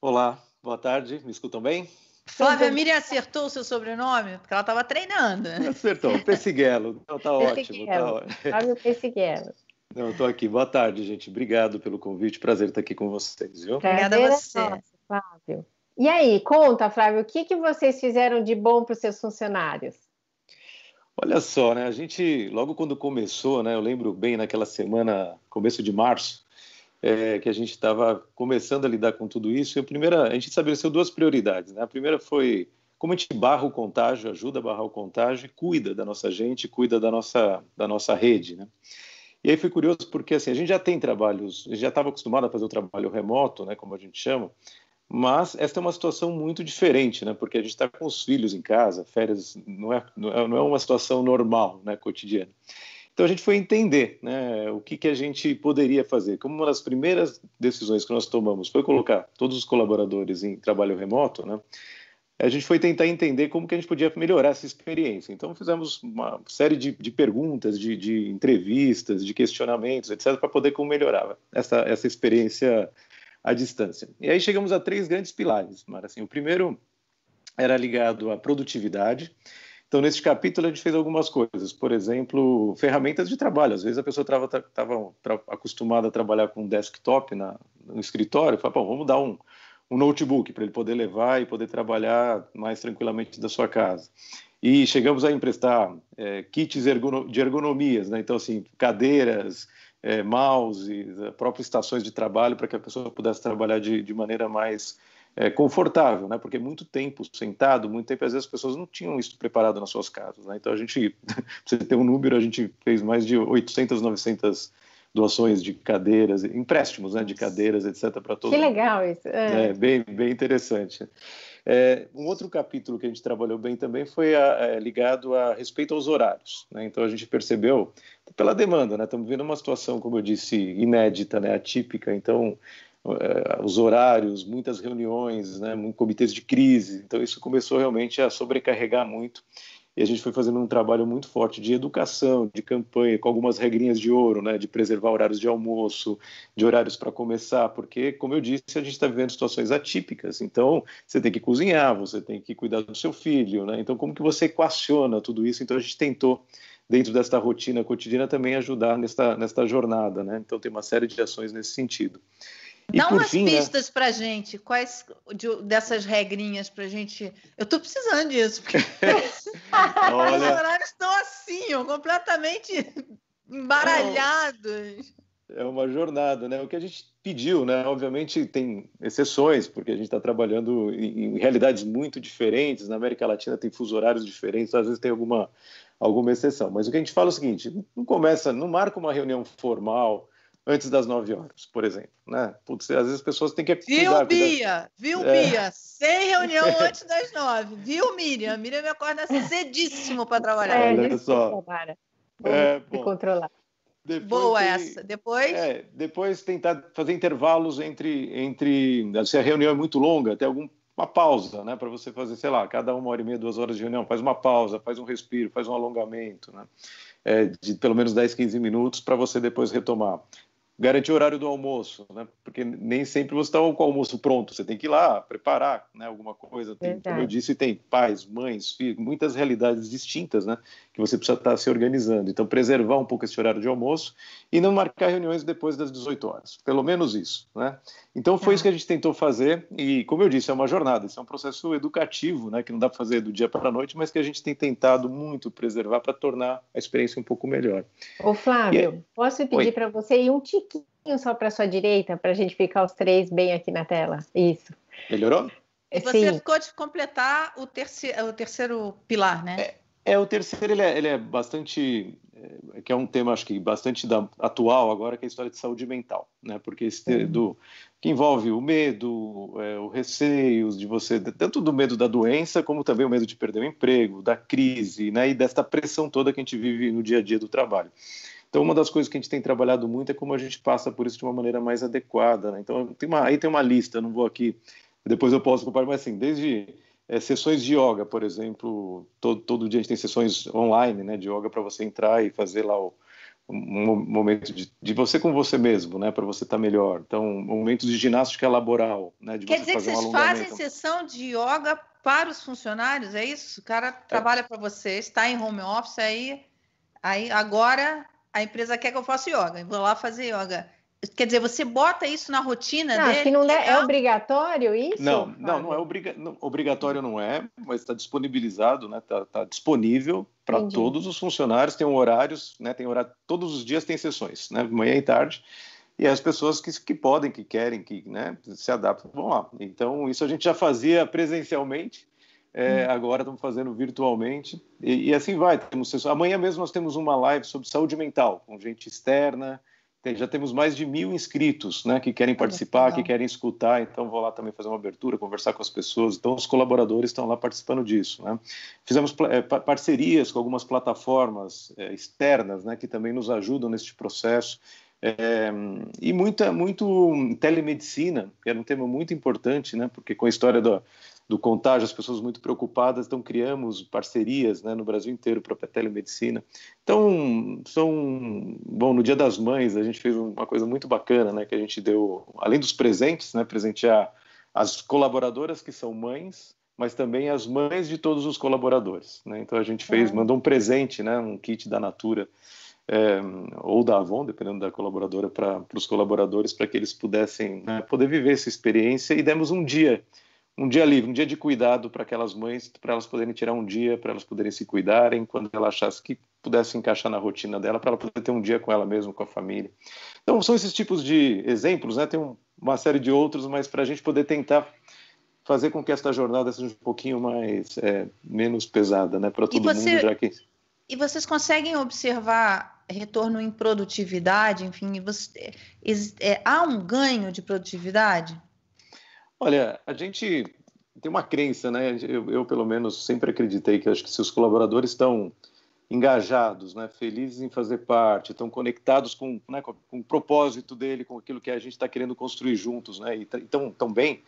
Speaker 5: Olá, boa tarde, me escutam bem?
Speaker 2: Flávia Miriam acertou o seu sobrenome? Porque ela estava treinando.
Speaker 5: Acertou, Pessiguelo. Então tá ótimo. Tá ótimo.
Speaker 1: Flávio Pessiguelo.
Speaker 5: Não, estou aqui. Boa tarde, gente. Obrigado pelo convite. Prazer estar aqui com vocês, viu?
Speaker 2: Obrigada a é você. Nossa,
Speaker 1: Flávio. E aí, conta, Flávio, o que, que vocês fizeram de bom para os seus funcionários?
Speaker 5: Olha só, né? A gente, logo quando começou, né? Eu lembro bem naquela semana, começo de março, é, que a gente estava começando a lidar com tudo isso. E a primeira, a gente estabeleceu duas prioridades. Né? A primeira foi como a gente barra o contágio, ajuda a barrar o contágio cuida da nossa gente, cuida da nossa, da nossa rede. Né? E aí foi curioso porque assim, a gente já tem trabalhos, já estava acostumado a fazer o trabalho remoto, né, como a gente chama, mas esta é uma situação muito diferente, né, porque a gente está com os filhos em casa, férias não é, não é, é uma situação normal, né, cotidiana. Então a gente foi entender né, o que, que a gente poderia fazer. Como uma das primeiras decisões que nós tomamos foi colocar todos os colaboradores em trabalho remoto, né, a gente foi tentar entender como que a gente podia melhorar essa experiência. Então fizemos uma série de, de perguntas, de, de, entrevistas, de questionamentos, etc., para poder como melhorar essa, essa experiência à distância. E aí chegamos a três grandes pilares, Mara. Assim, o primeiro era ligado à produtividade. Então, nesse capítulo, a gente fez algumas coisas. Por exemplo, ferramentas de trabalho. Às vezes a pessoa estava acostumada a trabalhar com um desktop na, no escritório. Fala, vamos dar um, um notebook para ele poder levar e poder trabalhar mais tranquilamente da sua casa. E chegamos a emprestar é, kits de ergonomias, né? então, assim, cadeiras, é, mouses, próprias estações de trabalho para que a pessoa pudesse trabalhar de, de maneira mais é, confortável, né? Porque muito tempo sentado, muito tempo, às vezes as pessoas não tinham isso preparado nas suas casas, né? Então a gente, pra você ter um número, a gente fez mais de 800, 900 doações de cadeiras, empréstimos, né? De cadeiras, etc. para todos.
Speaker 1: Que legal isso.
Speaker 5: É, é bem, bem interessante. É, um outro capítulo que a gente trabalhou bem também foi a, é, ligado a respeito aos horários. Né? Então a gente percebeu pela demanda, né? Estamos vivendo uma situação, como eu disse, inédita, né? Atípica. Então os horários, muitas reuniões, né, comitês de crise. Então, isso começou realmente a sobrecarregar muito. E a gente foi fazendo um trabalho muito forte de educação, de campanha, com algumas regrinhas de ouro, né, de preservar horários de almoço, de horários para começar, porque, como eu disse, a gente está vivendo situações atípicas. Então, você tem que cozinhar, você tem que cuidar do seu filho, né? Então, como que você equaciona tudo isso? Então, a gente tentou dentro desta rotina cotidiana também ajudar nesta, nesta jornada, né? Então tem uma série de ações nesse sentido.
Speaker 2: E Dá umas fim, né? pistas né? para gente, quais de, dessas regrinhas para gente. Eu estou precisando disso, porque Olha... os horários estão assim, ó, completamente embaralhados.
Speaker 5: É uma jornada, né? O que a gente pediu, né? Obviamente tem exceções, porque a gente está trabalhando em, em, realidades muito diferentes. Na América Latina tem fuso horários diferentes, às vezes tem alguma, alguma exceção. Mas o que a gente fala é o seguinte: não começa, não marca uma reunião formal antes das 9 horas, por exemplo. Né? Putz, às vezes as pessoas têm que.
Speaker 2: Viu, cuidar, Bia? Cuidar. Viu, é. Bia? Sem reunião antes das 9. Viu, Miriam? Miriam me acorda cedíssimo para trabalhar.
Speaker 5: É, Olha só.
Speaker 1: É, bom, controlar.
Speaker 2: Depois Boa tem, essa. Depois?
Speaker 5: É, depois tentar fazer intervalos entre, entre. Se a reunião é muito longa, ter alguma pausa, né? Para você fazer, sei lá, cada uma hora e meia, duas horas de reunião, faz uma pausa, faz um respiro, faz um alongamento, né? É, de pelo menos 10, 15 minutos para você depois retomar garantir o horário do almoço, né? Porque nem sempre você está com o almoço pronto, você tem que ir lá preparar, né? Alguma coisa. Tem, como eu disse, tem pais, mães, filhos, muitas realidades distintas, né? Que você precisa estar tá se organizando. Então, preservar um pouco esse horário de almoço e não marcar reuniões depois das 18 horas. Pelo menos isso, né? Então, foi é. isso que a gente tentou fazer e, como eu disse, é uma jornada, isso é um processo educativo, né? Que não dá para fazer do dia para a noite, mas que a gente tem tentado muito preservar para tornar a experiência um pouco melhor.
Speaker 1: Ô, Flávio, é... posso pedir para você ir um tique só para sua direita, para a gente ficar os três bem aqui na tela. Isso.
Speaker 5: Melhorou?
Speaker 2: E você Sim. ficou de completar o terceiro, o terceiro pilar, né?
Speaker 5: É, é o terceiro, ele é, ele é bastante, é, que é um tema, acho que bastante da, atual agora, que é a história de saúde mental, né? Porque esse uhum. do, que envolve o medo, é, o receio de você, tanto do medo da doença, como também o medo de perder o emprego, da crise, né? E desta pressão toda que a gente vive no dia a dia do trabalho. Então, uma das coisas que a gente tem trabalhado muito é como a gente passa por isso de uma maneira mais adequada. Né? Então, tem uma, aí tem uma lista, não vou aqui, depois eu posso compartilhar, mas assim, desde é, sessões de yoga, por exemplo, todo, todo dia a gente tem sessões online né, de yoga para você entrar e fazer lá o, um momento de, de, você com você mesmo, né, para você estar tá melhor. Então, momentos de ginástica laboral, né,
Speaker 2: Quer dizer que vocês um fazem sessão de yoga para os funcionários, é isso? O cara é. trabalha é. para você, está em home office, aí, aí agora a empresa quer que eu faça yoga, vou lá fazer yoga. Quer dizer, você bota isso na rotina
Speaker 1: não,
Speaker 2: dele?
Speaker 1: Acho que não é, é obrigatório isso?
Speaker 5: Não, não, não é obriga não, obrigatório, não é, mas está disponibilizado, né? Está tá disponível para todos os funcionários. Tem horários, né? Tem horário, todos os dias tem sessões, né? Manhã e tarde. E as pessoas que, que podem, que querem, que né, se adaptam, vão lá. Então, isso a gente já fazia presencialmente, é, hum. Agora estamos fazendo virtualmente e, e, assim vai. Temos amanhã mesmo nós temos uma live sobre saúde mental com gente externa. Tem, já temos mais de mil inscritos, né, que querem participar, que querem escutar. Então vou lá também fazer uma abertura, conversar com as pessoas. Então os colaboradores estão lá participando disso. Né? Fizemos é, parcerias com algumas plataformas é, externas, né, que também nos ajudam neste processo. É, e muita, muito telemedicina, que era um tema muito importante, né? Porque com a história do, do contágio, as pessoas muito preocupadas, então criamos parcerias né, no Brasil inteiro para a telemedicina. Então, são, bom, no Dia das Mães a gente fez uma coisa muito bacana, né, que a gente deu, além dos presentes, né, presentear as colaboradoras que são mães, mas também as mães de todos os colaboradores. Né? Então a gente fez, é. mandou um presente, né, um kit da Natura, é, ou da Avon, dependendo da colaboradora, para os colaboradores, para que eles pudessem né, poder viver essa experiência e demos um dia um dia livre, um dia de cuidado para aquelas mães, para elas poderem tirar um dia, para elas poderem se cuidarem, quando ela achasse que pudesse encaixar na rotina dela, para ela poder ter um dia com ela mesma, com a família. Então, são esses tipos de exemplos, né? Tem um, uma série de outros, mas para a gente poder tentar fazer com que esta jornada seja um pouquinho mais, é, menos pesada, né? Para todo você, mundo, já que...
Speaker 2: E vocês conseguem observar retorno em produtividade, enfim, você, é, há um ganho de produtividade?
Speaker 5: Olha, a gente tem uma crença, né? Eu, eu, pelo menos sempre acreditei que acho que se os colaboradores estão engajados, né, felizes em fazer parte, estão conectados com, né, com, com, o propósito dele, com aquilo que a gente está querendo construir juntos, né, e estão tão bem,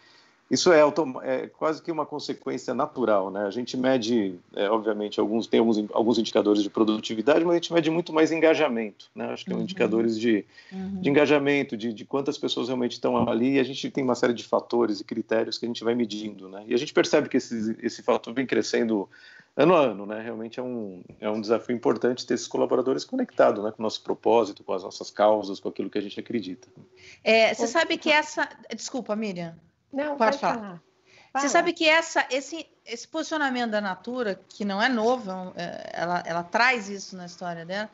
Speaker 5: isso é, é, quase que uma consequência natural, né? A gente mede, é, obviamente, alguns tem alguns, alguns indicadores de produtividade, mas a gente mede muito mais engajamento, né? Acho que são uhum. indicadores de, uhum. de engajamento, de, de, quantas pessoas realmente estão ali. E a gente tem uma série de fatores e critérios que a gente vai medindo, né? E a gente percebe que esse, esse fator vem crescendo ano a ano, né? Realmente é um, é um desafio importante ter esses colaboradores conectados, né? Com o nosso propósito, com as nossas causas, com aquilo que a gente acredita.
Speaker 2: É, você sabe que essa... Desculpa, Miriam.
Speaker 1: Não, pode, pode falar. falar.
Speaker 2: Você sabe que essa, esse, esse posicionamento da Natura, que não é novo, é, ela, ela traz isso na história dela.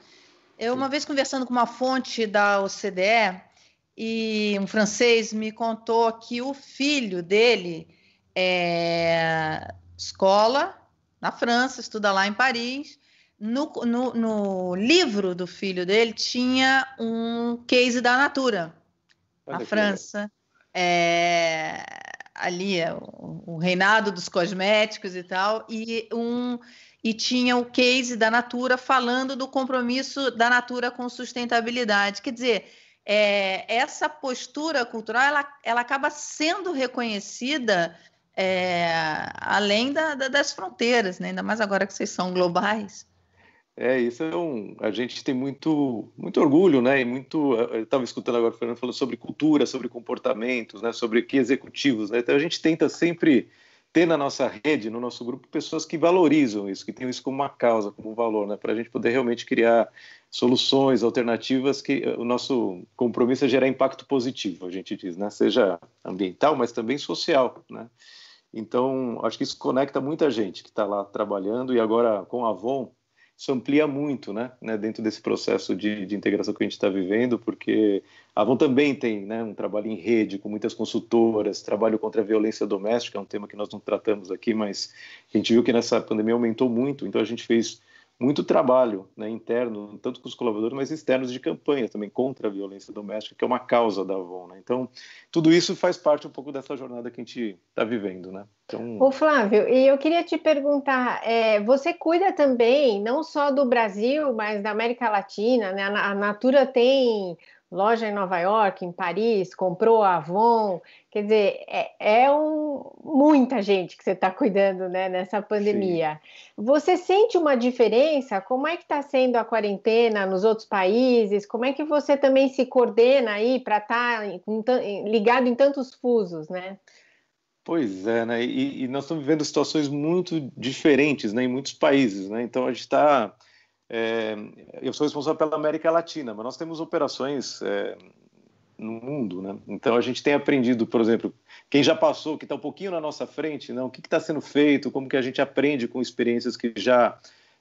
Speaker 2: Eu, uma vez conversando com uma fonte da OCDE, e um francês me contou que o filho dele é escola na França, estuda lá em Paris. No, no, no livro do filho dele tinha um case da Natura, na França é, ali é o, o, reinado dos cosméticos e tal, e um e tinha o case da Natura falando do compromisso da Natura com sustentabilidade. Quer dizer, é, essa postura cultural ela, ela acaba sendo reconhecida é, além da, da, das fronteiras, né? ainda mais agora que vocês são globais.
Speaker 5: É, isso é um. A gente tem muito, muito orgulho, né? E muito. Eu estava escutando agora o Fernando falando sobre cultura, sobre comportamentos, né? Sobre que executivos, né? Então a gente tenta sempre ter na nossa rede, no nosso grupo, pessoas que valorizam isso, que tenham isso como uma causa, como um valor, né? Para a gente poder realmente criar soluções, alternativas, que o nosso compromisso é gerar impacto positivo, a gente diz, né? Seja ambiental, mas também social, né? Então, acho que isso conecta muita gente que está lá trabalhando e agora com a Avon, isso amplia muito, né, né dentro desse processo de, de integração que a gente está vivendo, porque a Avon também tem né, um trabalho em rede com muitas consultoras, trabalho contra a violência doméstica, é um tema que nós não tratamos aqui, mas a gente viu que nessa pandemia aumentou muito, então a gente fez muito trabalho né, interno, tanto com os colaboradores, mas externos de campanha também contra a violência doméstica, que é uma causa da Avon. Né? Então, tudo isso faz parte um pouco dessa jornada que a gente está vivendo. Né? Então...
Speaker 1: Ô Flávio, e eu queria te perguntar, é, você cuida também, não só do Brasil, mas da América Latina, né? A Natura tem loja em Nova York, em Paris, comprou a Avon. Quer dizer, é, é um, muita gente que você está cuidando né, nessa pandemia. Sim. Você sente uma diferença? Como é que está sendo a quarentena nos outros países? Como é que você também se coordena aí para estar tá ligado em tantos fusos, né?
Speaker 5: Pois é, né? E, e, nós estamos vivendo situações muito diferentes né, em muitos países, né? Então a gente está é, eu sou responsável pela América Latina, mas nós temos operações é, no mundo, né? Então a gente tem aprendido, por exemplo, quem já passou, que está um pouquinho na nossa frente, não? O que está sendo feito, como que a gente aprende com experiências que já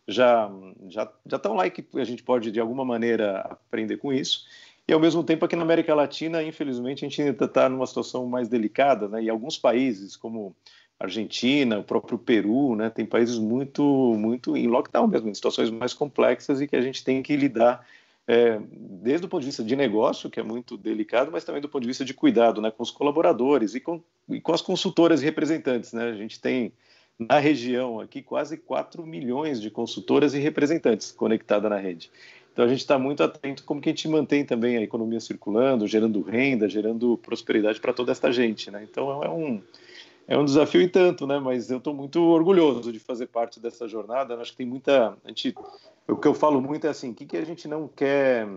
Speaker 5: já já já estão lá e que a gente pode de alguma maneira aprender com isso. E ao mesmo tempo aqui na América Latina, infelizmente, a gente ainda está numa situação mais delicada, né? E alguns países como Argentina, o próprio Peru, né? Tem países muito, muito em lockdown mesmo, em situações mais complexas e que a gente tem que lidar é, desde o ponto de vista de negócio, que é muito delicado, mas também do ponto de vista de cuidado, né? Com os colaboradores e com, e com as consultoras e representantes, né? A gente tem na região aqui quase 4 milhões de consultoras e representantes conectadas na rede. Então a gente está muito atento como que a gente mantém também a economia circulando, gerando renda, gerando prosperidade para toda esta gente, né? Então é um é um desafio e tanto, né? Mas eu estou muito orgulhoso de fazer parte dessa jornada. Eu acho que tem muita. A gente, o que eu falo muito é assim: o que, que a gente não quer.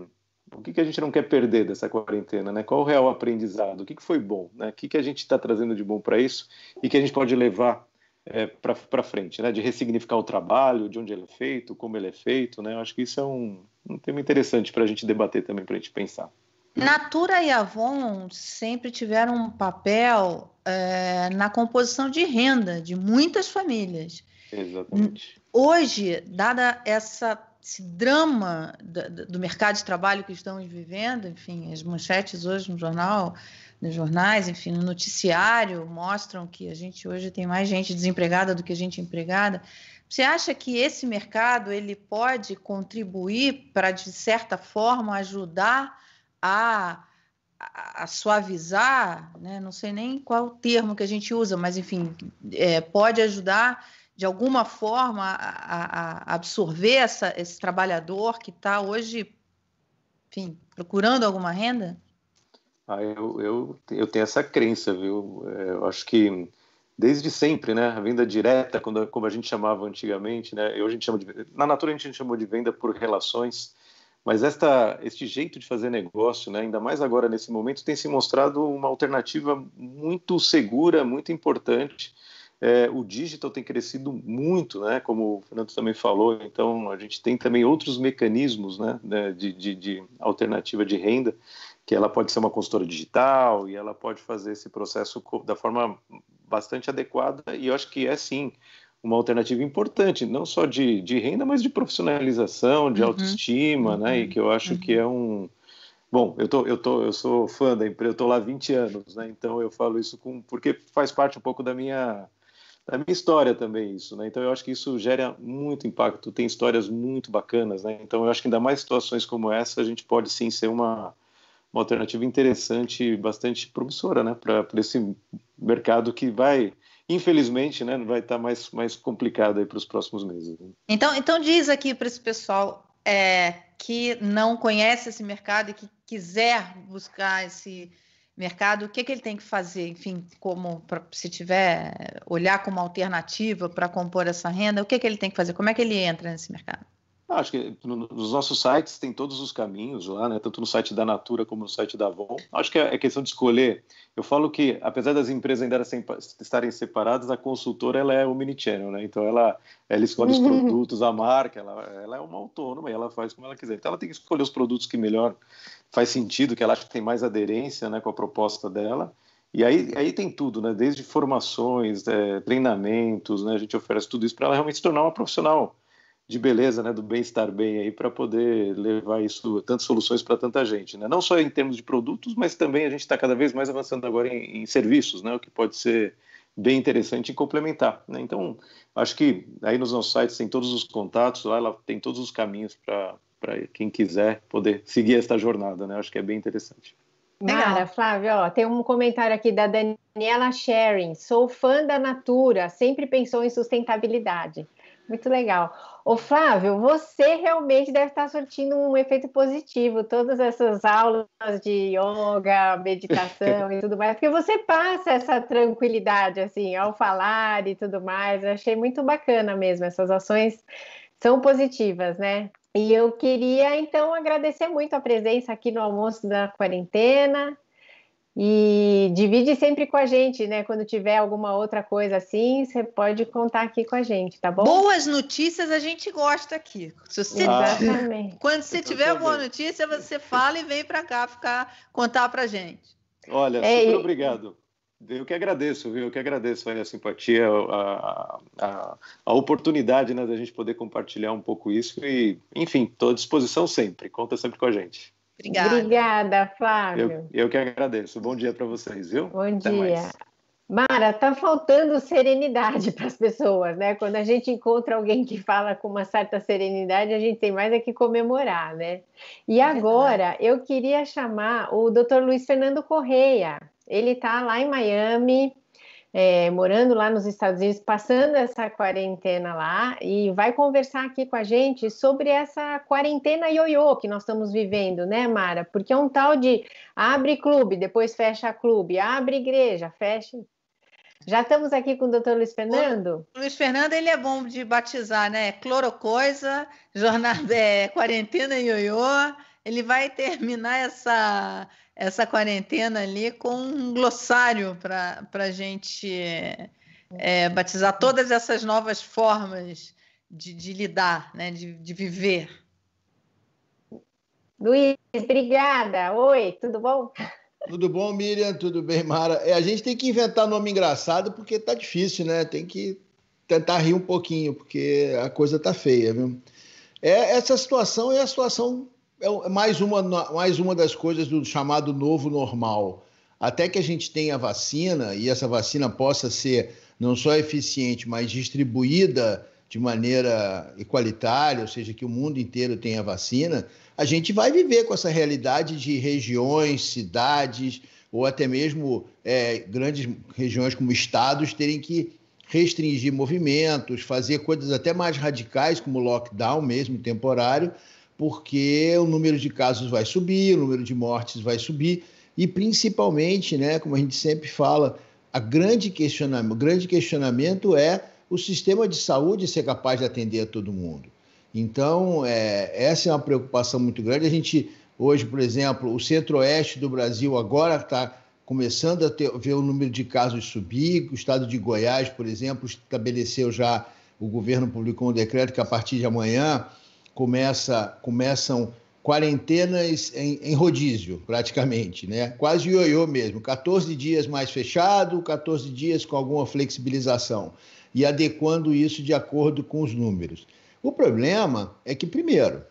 Speaker 5: O que, que a gente não quer perder dessa quarentena, né? Qual o real aprendizado? O que, que foi bom, né? O que, que a gente está trazendo de bom para isso e que a gente pode levar é, para frente, né? De ressignificar o trabalho, de onde ele é feito, como ele é feito, né? Eu acho que isso é um, um tema interessante para a gente debater também, para a gente pensar.
Speaker 2: Natura e Avon sempre tiveram um papel é, na composição de renda de muitas famílias.
Speaker 5: Exatamente.
Speaker 2: Hoje, dada essa, esse drama do, do, mercado de trabalho que estamos vivendo, enfim, as manchetes hoje no jornal, nos jornais, enfim, no noticiário mostram que a gente hoje tem mais gente desempregada do que gente empregada. Você acha que esse mercado ele pode contribuir para de certa forma ajudar a a, suavizar, né? não sei nem qual o termo que a gente usa, mas enfim, é, pode ajudar de alguma forma a, a absorver essa, esse trabalhador que está hoje, enfim, procurando alguma renda?
Speaker 5: Ah, eu, eu, eu tenho essa crença, viu? É, eu acho que desde sempre, né? A venda direta, quando, como a gente chamava antigamente, né? Hoje a gente chama de, na natureza a gente chamou de venda por relações. Mas esta, este jeito de fazer negócio, né, ainda mais agora nesse momento, tem se mostrado uma alternativa muito segura, muito importante. É, o digital tem crescido muito, né, como o Fernando também falou, então a gente tem também outros mecanismos né, né de, de, de alternativa de renda, que ela pode ser uma consultora digital e ela pode fazer esse processo da forma bastante adequada, e eu acho que é sim uma alternativa importante, não só de, de renda, mas de profissionalização, de uhum. autoestima, uhum. né? E que eu acho uhum. que é um. Bom, eu, tô, eu, tô, eu sou fã da empresa, eu estou lá há 20 anos, né? Então eu falo isso com, porque faz parte um pouco da minha, da minha história também, isso, né? Então eu acho que isso gera muito impacto, tem histórias muito bacanas, né? Então eu acho que ainda mais situações como essa, a gente pode sim ser uma, uma alternativa interessante, bastante promissora, né? Para esse mercado que vai infelizmente, né, vai estar mais, mais complicado aí para os próximos meses. Né?
Speaker 2: Então, então diz aqui para esse pessoal é, que não conhece esse mercado e que quiser buscar esse mercado, o que, que ele tem que fazer? Enfim, como pra, se tiver olhar como alternativa para compor essa renda, o que, que ele tem que fazer? Como é que ele entra nesse mercado?
Speaker 5: Ah, acho que nos nossos sites tem todos os caminhos lá, né? tanto no site da Natura como no site da Avon. Acho que é, é questão de escolher. Eu falo que, apesar das empresas ainda estarem separadas, a consultora ela é omnichannel, né? Então ela, ela escolhe os produtos, a marca, ela, ela é uma autônoma e ela faz como ela quiser. Então ela tem que escolher os produtos que melhor faz sentido, que ela acha que tem mais aderência né, com a proposta dela. E aí, aí tem tudo, né? Desde formações, é, treinamentos, né? A gente oferece tudo isso para ela realmente se tornar uma profissional de beleza, né, do bem-estar bem aí para poder levar isso tantas soluções para tanta gente, né? Não só em termos de produtos, mas também a gente está cada vez mais avançando agora em, em, serviços, né? O que pode ser bem interessante e complementar, né? Então, acho que aí nos nossos sites tem todos os contatos, lá ela tem todos os caminhos para para quem quiser poder seguir esta jornada, né? Acho que é bem interessante.
Speaker 1: Mara, Flávio, ó, tem um comentário aqui da Daniela Sharing. Sou fã da Natura, sempre pensou em sustentabilidade. Muito legal. Ô Flávio, você realmente deve estar surtindo um efeito positivo, todas essas aulas de yoga, meditação e tudo mais, porque você passa essa tranquilidade, assim, ao falar e tudo mais. Eu achei muito bacana mesmo, essas ações são positivas, né? E eu queria, então, agradecer muito a presença aqui no almoço da quarentena. E divide sempre com a gente, né? Quando tiver alguma outra coisa assim, você pode contar aqui com a gente, tá bom?
Speaker 2: Boas notícias a gente gosta aqui. Se você... Exatamente. Quando você tiver boa notícia, você fala e vem para cá ficar contar para gente.
Speaker 5: Olha, é, super e... obrigado. Eu que agradeço, viu? Eu que agradeço a simpatia, a, a, a oportunidade né, da gente poder compartilhar um pouco isso e, enfim, estou à disposição sempre. Conta sempre com a gente.
Speaker 1: Obrigada. Obrigada, Flávio.
Speaker 5: Eu, eu que agradeço. Bom dia para vocês, viu?
Speaker 1: Bom Até dia. Mais. Mara, tá faltando serenidade para as pessoas, né? Quando a gente encontra alguém que fala com uma certa serenidade, a gente tem mais é que comemorar, né? E agora eu queria chamar o Dr. Luiz Fernando Correia. Ele está lá em Miami, é, morando lá nos Estados Unidos, passando essa quarentena lá, e vai conversar aqui com a gente sobre essa quarentena ioiô que nós estamos vivendo, né, Mara? Porque é um tal de abre clube, depois fecha clube, abre igreja, fecha. Já estamos aqui com o doutor Luiz Fernando?
Speaker 2: O Luiz Fernando, ele é bom de batizar, né? Clorocoisa, jornada, é, quarentena ioiô. Ele vai terminar essa essa quarentena ali com um glossário para a gente é, batizar todas essas novas formas de, de lidar, né, de, de viver.
Speaker 1: Luiz, obrigada. Oi, tudo bom?
Speaker 6: Tudo bom, Miriam? Tudo bem, Mara? É, a gente tem que inventar nome engraçado porque tá difícil, né? Tem que tentar rir um pouquinho, porque a coisa tá feia, viu? É, essa situação é a situação é, é mais uma, mais uma das coisas do chamado novo normal. Até que a gente tenha vacina e essa vacina possa ser não só eficiente, mas distribuída de maneira igualitária, ou seja, que o mundo inteiro tenha vacina, a gente vai viver com essa realidade de regiões, cidades, ou até mesmo é, grandes regiões como estados terem que restringir movimentos, fazer coisas até mais radicais, como lockdown mesmo, temporário, porque o número de casos vai subir, o número de mortes vai subir, e principalmente, né, como a gente sempre fala, a grande questionamento, o grande questionamento é o sistema de saúde ser capaz de atender a todo mundo. Então, é, essa é uma preocupação muito grande. A gente, hoje, por exemplo, o centro-oeste do Brasil agora está começando a ter, ver o número de casos subir. O estado de Goiás, por exemplo, estabeleceu já, o governo publicou um decreto que a partir de amanhã começa, começam quarentenas em, em, rodízio, praticamente, né? Quase ioiô mesmo, 14 dias mais fechado, 14 dias com alguma flexibilização e adequando isso de acordo com os números. O problema é que, primeiro,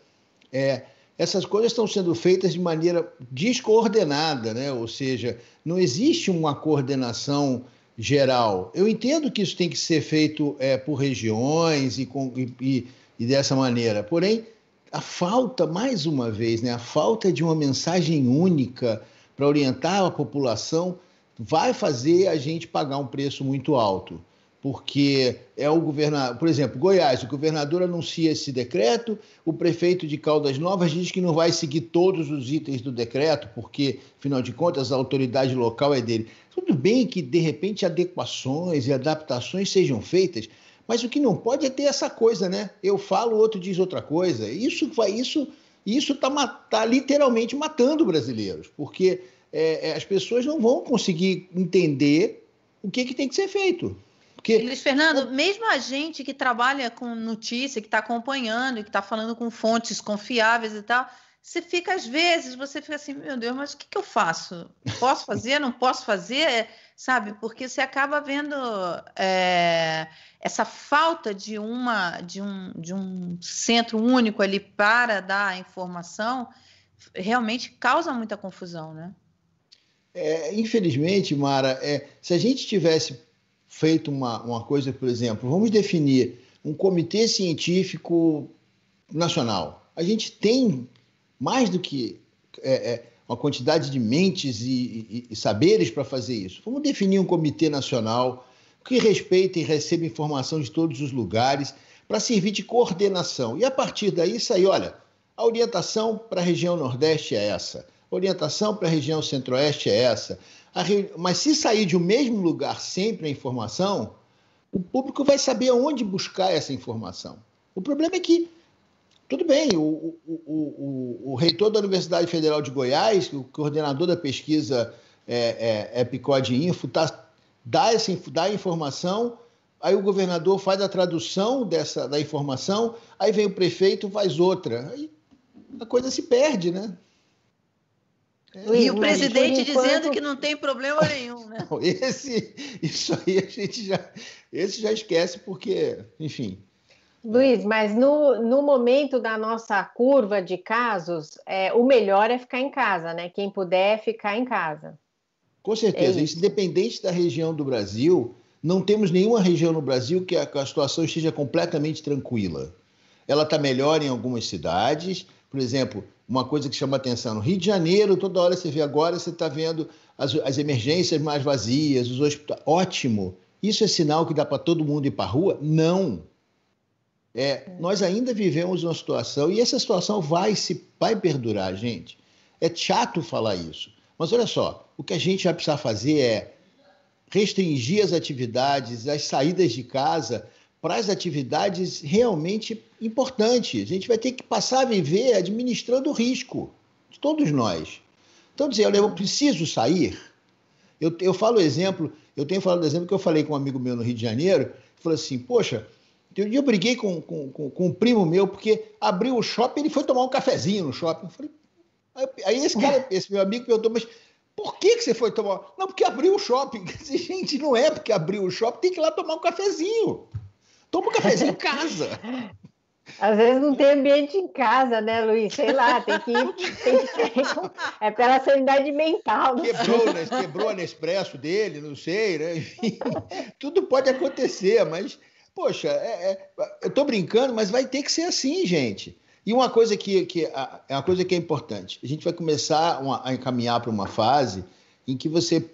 Speaker 6: é, essas coisas estão sendo feitas de maneira descoordenada, né? ou seja, não existe uma coordenação geral. Eu entendo que isso tem que ser feito é, por regiões e, com, e, e dessa maneira. Porém, a falta, mais uma vez, né, a falta de uma mensagem única para orientar a população vai fazer a gente pagar um preço muito alto porque é o governador, por exemplo, Goiás, o governador anuncia esse decreto, o prefeito de Caldas Novas diz que não vai seguir todos os itens do decreto, porque, afinal de contas, a autoridade local é dele. Tudo bem que, de repente, adequações e adaptações sejam feitas, mas o que não pode é ter essa coisa, né? Eu falo, o outro diz outra coisa. Isso vai, isso, isso está tá literalmente matando brasileiros, porque é, é, as pessoas não vão conseguir entender o que, que tem que ser feito.
Speaker 2: Porque... Luiz Fernando, mesmo a gente que trabalha com notícia, que está acompanhando, que está falando com fontes confiáveis e tal, você fica, às vezes, você fica assim, meu Deus, mas o que, que eu faço? Posso fazer? Não posso fazer? Sabe? Porque você acaba vendo é, essa falta de, uma, de, um, de um centro único ali para dar informação, realmente causa muita confusão, né?
Speaker 6: É, infelizmente, Mara, é, se a gente tivesse feito uma, uma coisa, por exemplo, vamos definir um comitê científico nacional. A gente tem mais do que é, é, uma quantidade de mentes e, e, e saberes para fazer isso. Vamos definir um comitê nacional que respeite e receba informação de todos os lugares para servir de coordenação. E a partir daí sair, olha, a orientação para a região Nordeste é essa, a orientação para a região Centro-Oeste é essa, mas se sair de um mesmo lugar sempre a informação, o público vai saber onde buscar essa informação. O problema é que, tudo bem, o, o, o, o reitor da Universidade Federal de Goiás, o coordenador da pesquisa é, é, é Picode Info, tá, dá, essa, dá a informação, aí o governador faz a tradução dessa, da informação, aí vem o prefeito faz outra. Aí a coisa se perde, né?
Speaker 2: e o presidente enquanto... dizendo que não tem problema nenhum, né?
Speaker 6: Esse, isso aí a gente já, esse já esquece porque, enfim.
Speaker 1: Luiz, mas no, no momento da nossa curva de casos, é, o melhor é ficar em casa, né? Quem puder ficar em casa.
Speaker 6: Com certeza, é isso. independente da região do Brasil, não temos nenhuma região no Brasil que a, que a situação esteja completamente tranquila. Ela está melhor em algumas cidades, por exemplo, uma coisa que chama atenção. No Rio de Janeiro, toda hora você vê agora, você está vendo as, as, emergências mais vazias, os hospitais. Ótimo! Isso é sinal que dá para todo mundo ir para a rua? Não. É, nós ainda vivemos uma situação, e essa situação vai se vai perdurar, gente. É chato falar isso. Mas olha só, o que a gente vai precisar fazer é restringir as atividades, as saídas de casa para as atividades realmente importantes. A gente vai ter que passar a viver administrando o risco, de todos nós. Então, dizer, olha, eu preciso sair. Eu, eu falo exemplo, eu tenho falado exemplo que eu falei com um amigo meu no Rio de Janeiro, falou assim, poxa, dia eu briguei com, com, com, com, um primo meu, porque abriu o shopping e ele foi tomar um cafezinho no shopping. Eu falei, aí esse cara, esse meu amigo perguntou, mas por que, que você foi tomar? Não, porque abriu o shopping. Gente, não é porque abriu o shopping, tem que ir lá tomar um cafezinho. Toma um cafezinho em casa.
Speaker 1: Às vezes não tem ambiente em casa, né, Luiz? Sei lá, tem que, tem que ter. É pela sanidade mental.
Speaker 6: Quebrou, né? Quebrou a Nespresso dele, não sei, né? Enfim, tudo pode acontecer, mas, poxa, é, é, eu estou brincando, mas vai ter que ser assim, gente. E uma coisa que, que é uma coisa que é importante. A gente vai começar uma, a encaminhar para uma fase em que você,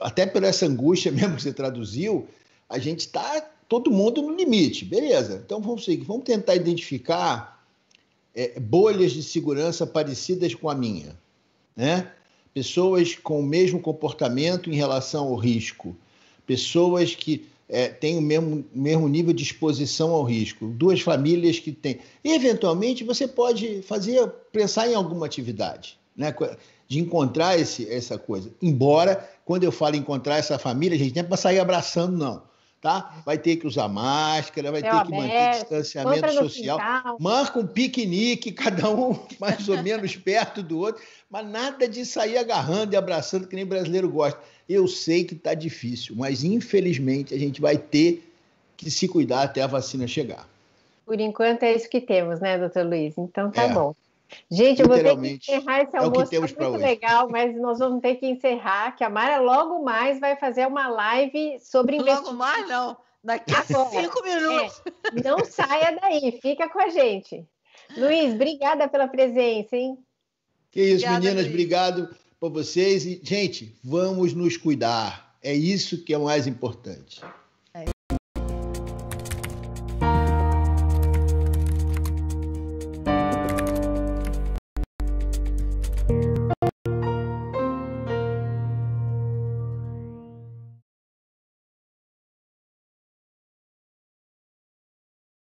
Speaker 6: até por essa angústia mesmo que você traduziu, a gente está todo mundo no limite, beleza. Então vamos seguir, vamos tentar identificar é, bolhas de segurança parecidas com a minha, né? Pessoas com o mesmo comportamento em relação ao risco, pessoas que é, têm o mesmo, mesmo nível de exposição ao risco, duas famílias que têm. Eventualmente, você pode fazer, pensar em alguma atividade, né? De encontrar esse, essa coisa. Embora, quando eu falo encontrar essa família, a gente não é para sair abraçando, não tá? Vai ter que usar máscara, vai ter que manter distanciamento social. Marca um piquenique, cada um mais ou menos perto do outro, mas nada de sair agarrando e abraçando que nem brasileiro gosta. Eu sei que está difícil, mas infelizmente a gente vai ter que se cuidar até a vacina chegar.
Speaker 1: Por enquanto é isso que temos, né, doutor Luiz? Então tá é. bom. Gente, eu vou ter que encerrar esse almoço, é, é muito hoje. legal, mas nós vamos ter que encerrar, que a Mara logo mais vai fazer uma live sobre
Speaker 2: investimento. Logo mais, não. Daqui a cinco minutos.
Speaker 1: É, não saia daí, fica com a gente. Luiz, obrigada pela presença, hein?
Speaker 6: Que isso, Obrigada, meninas, Luiz. obrigado para vocês e, gente, vamos nos cuidar. É isso que é o mais importante.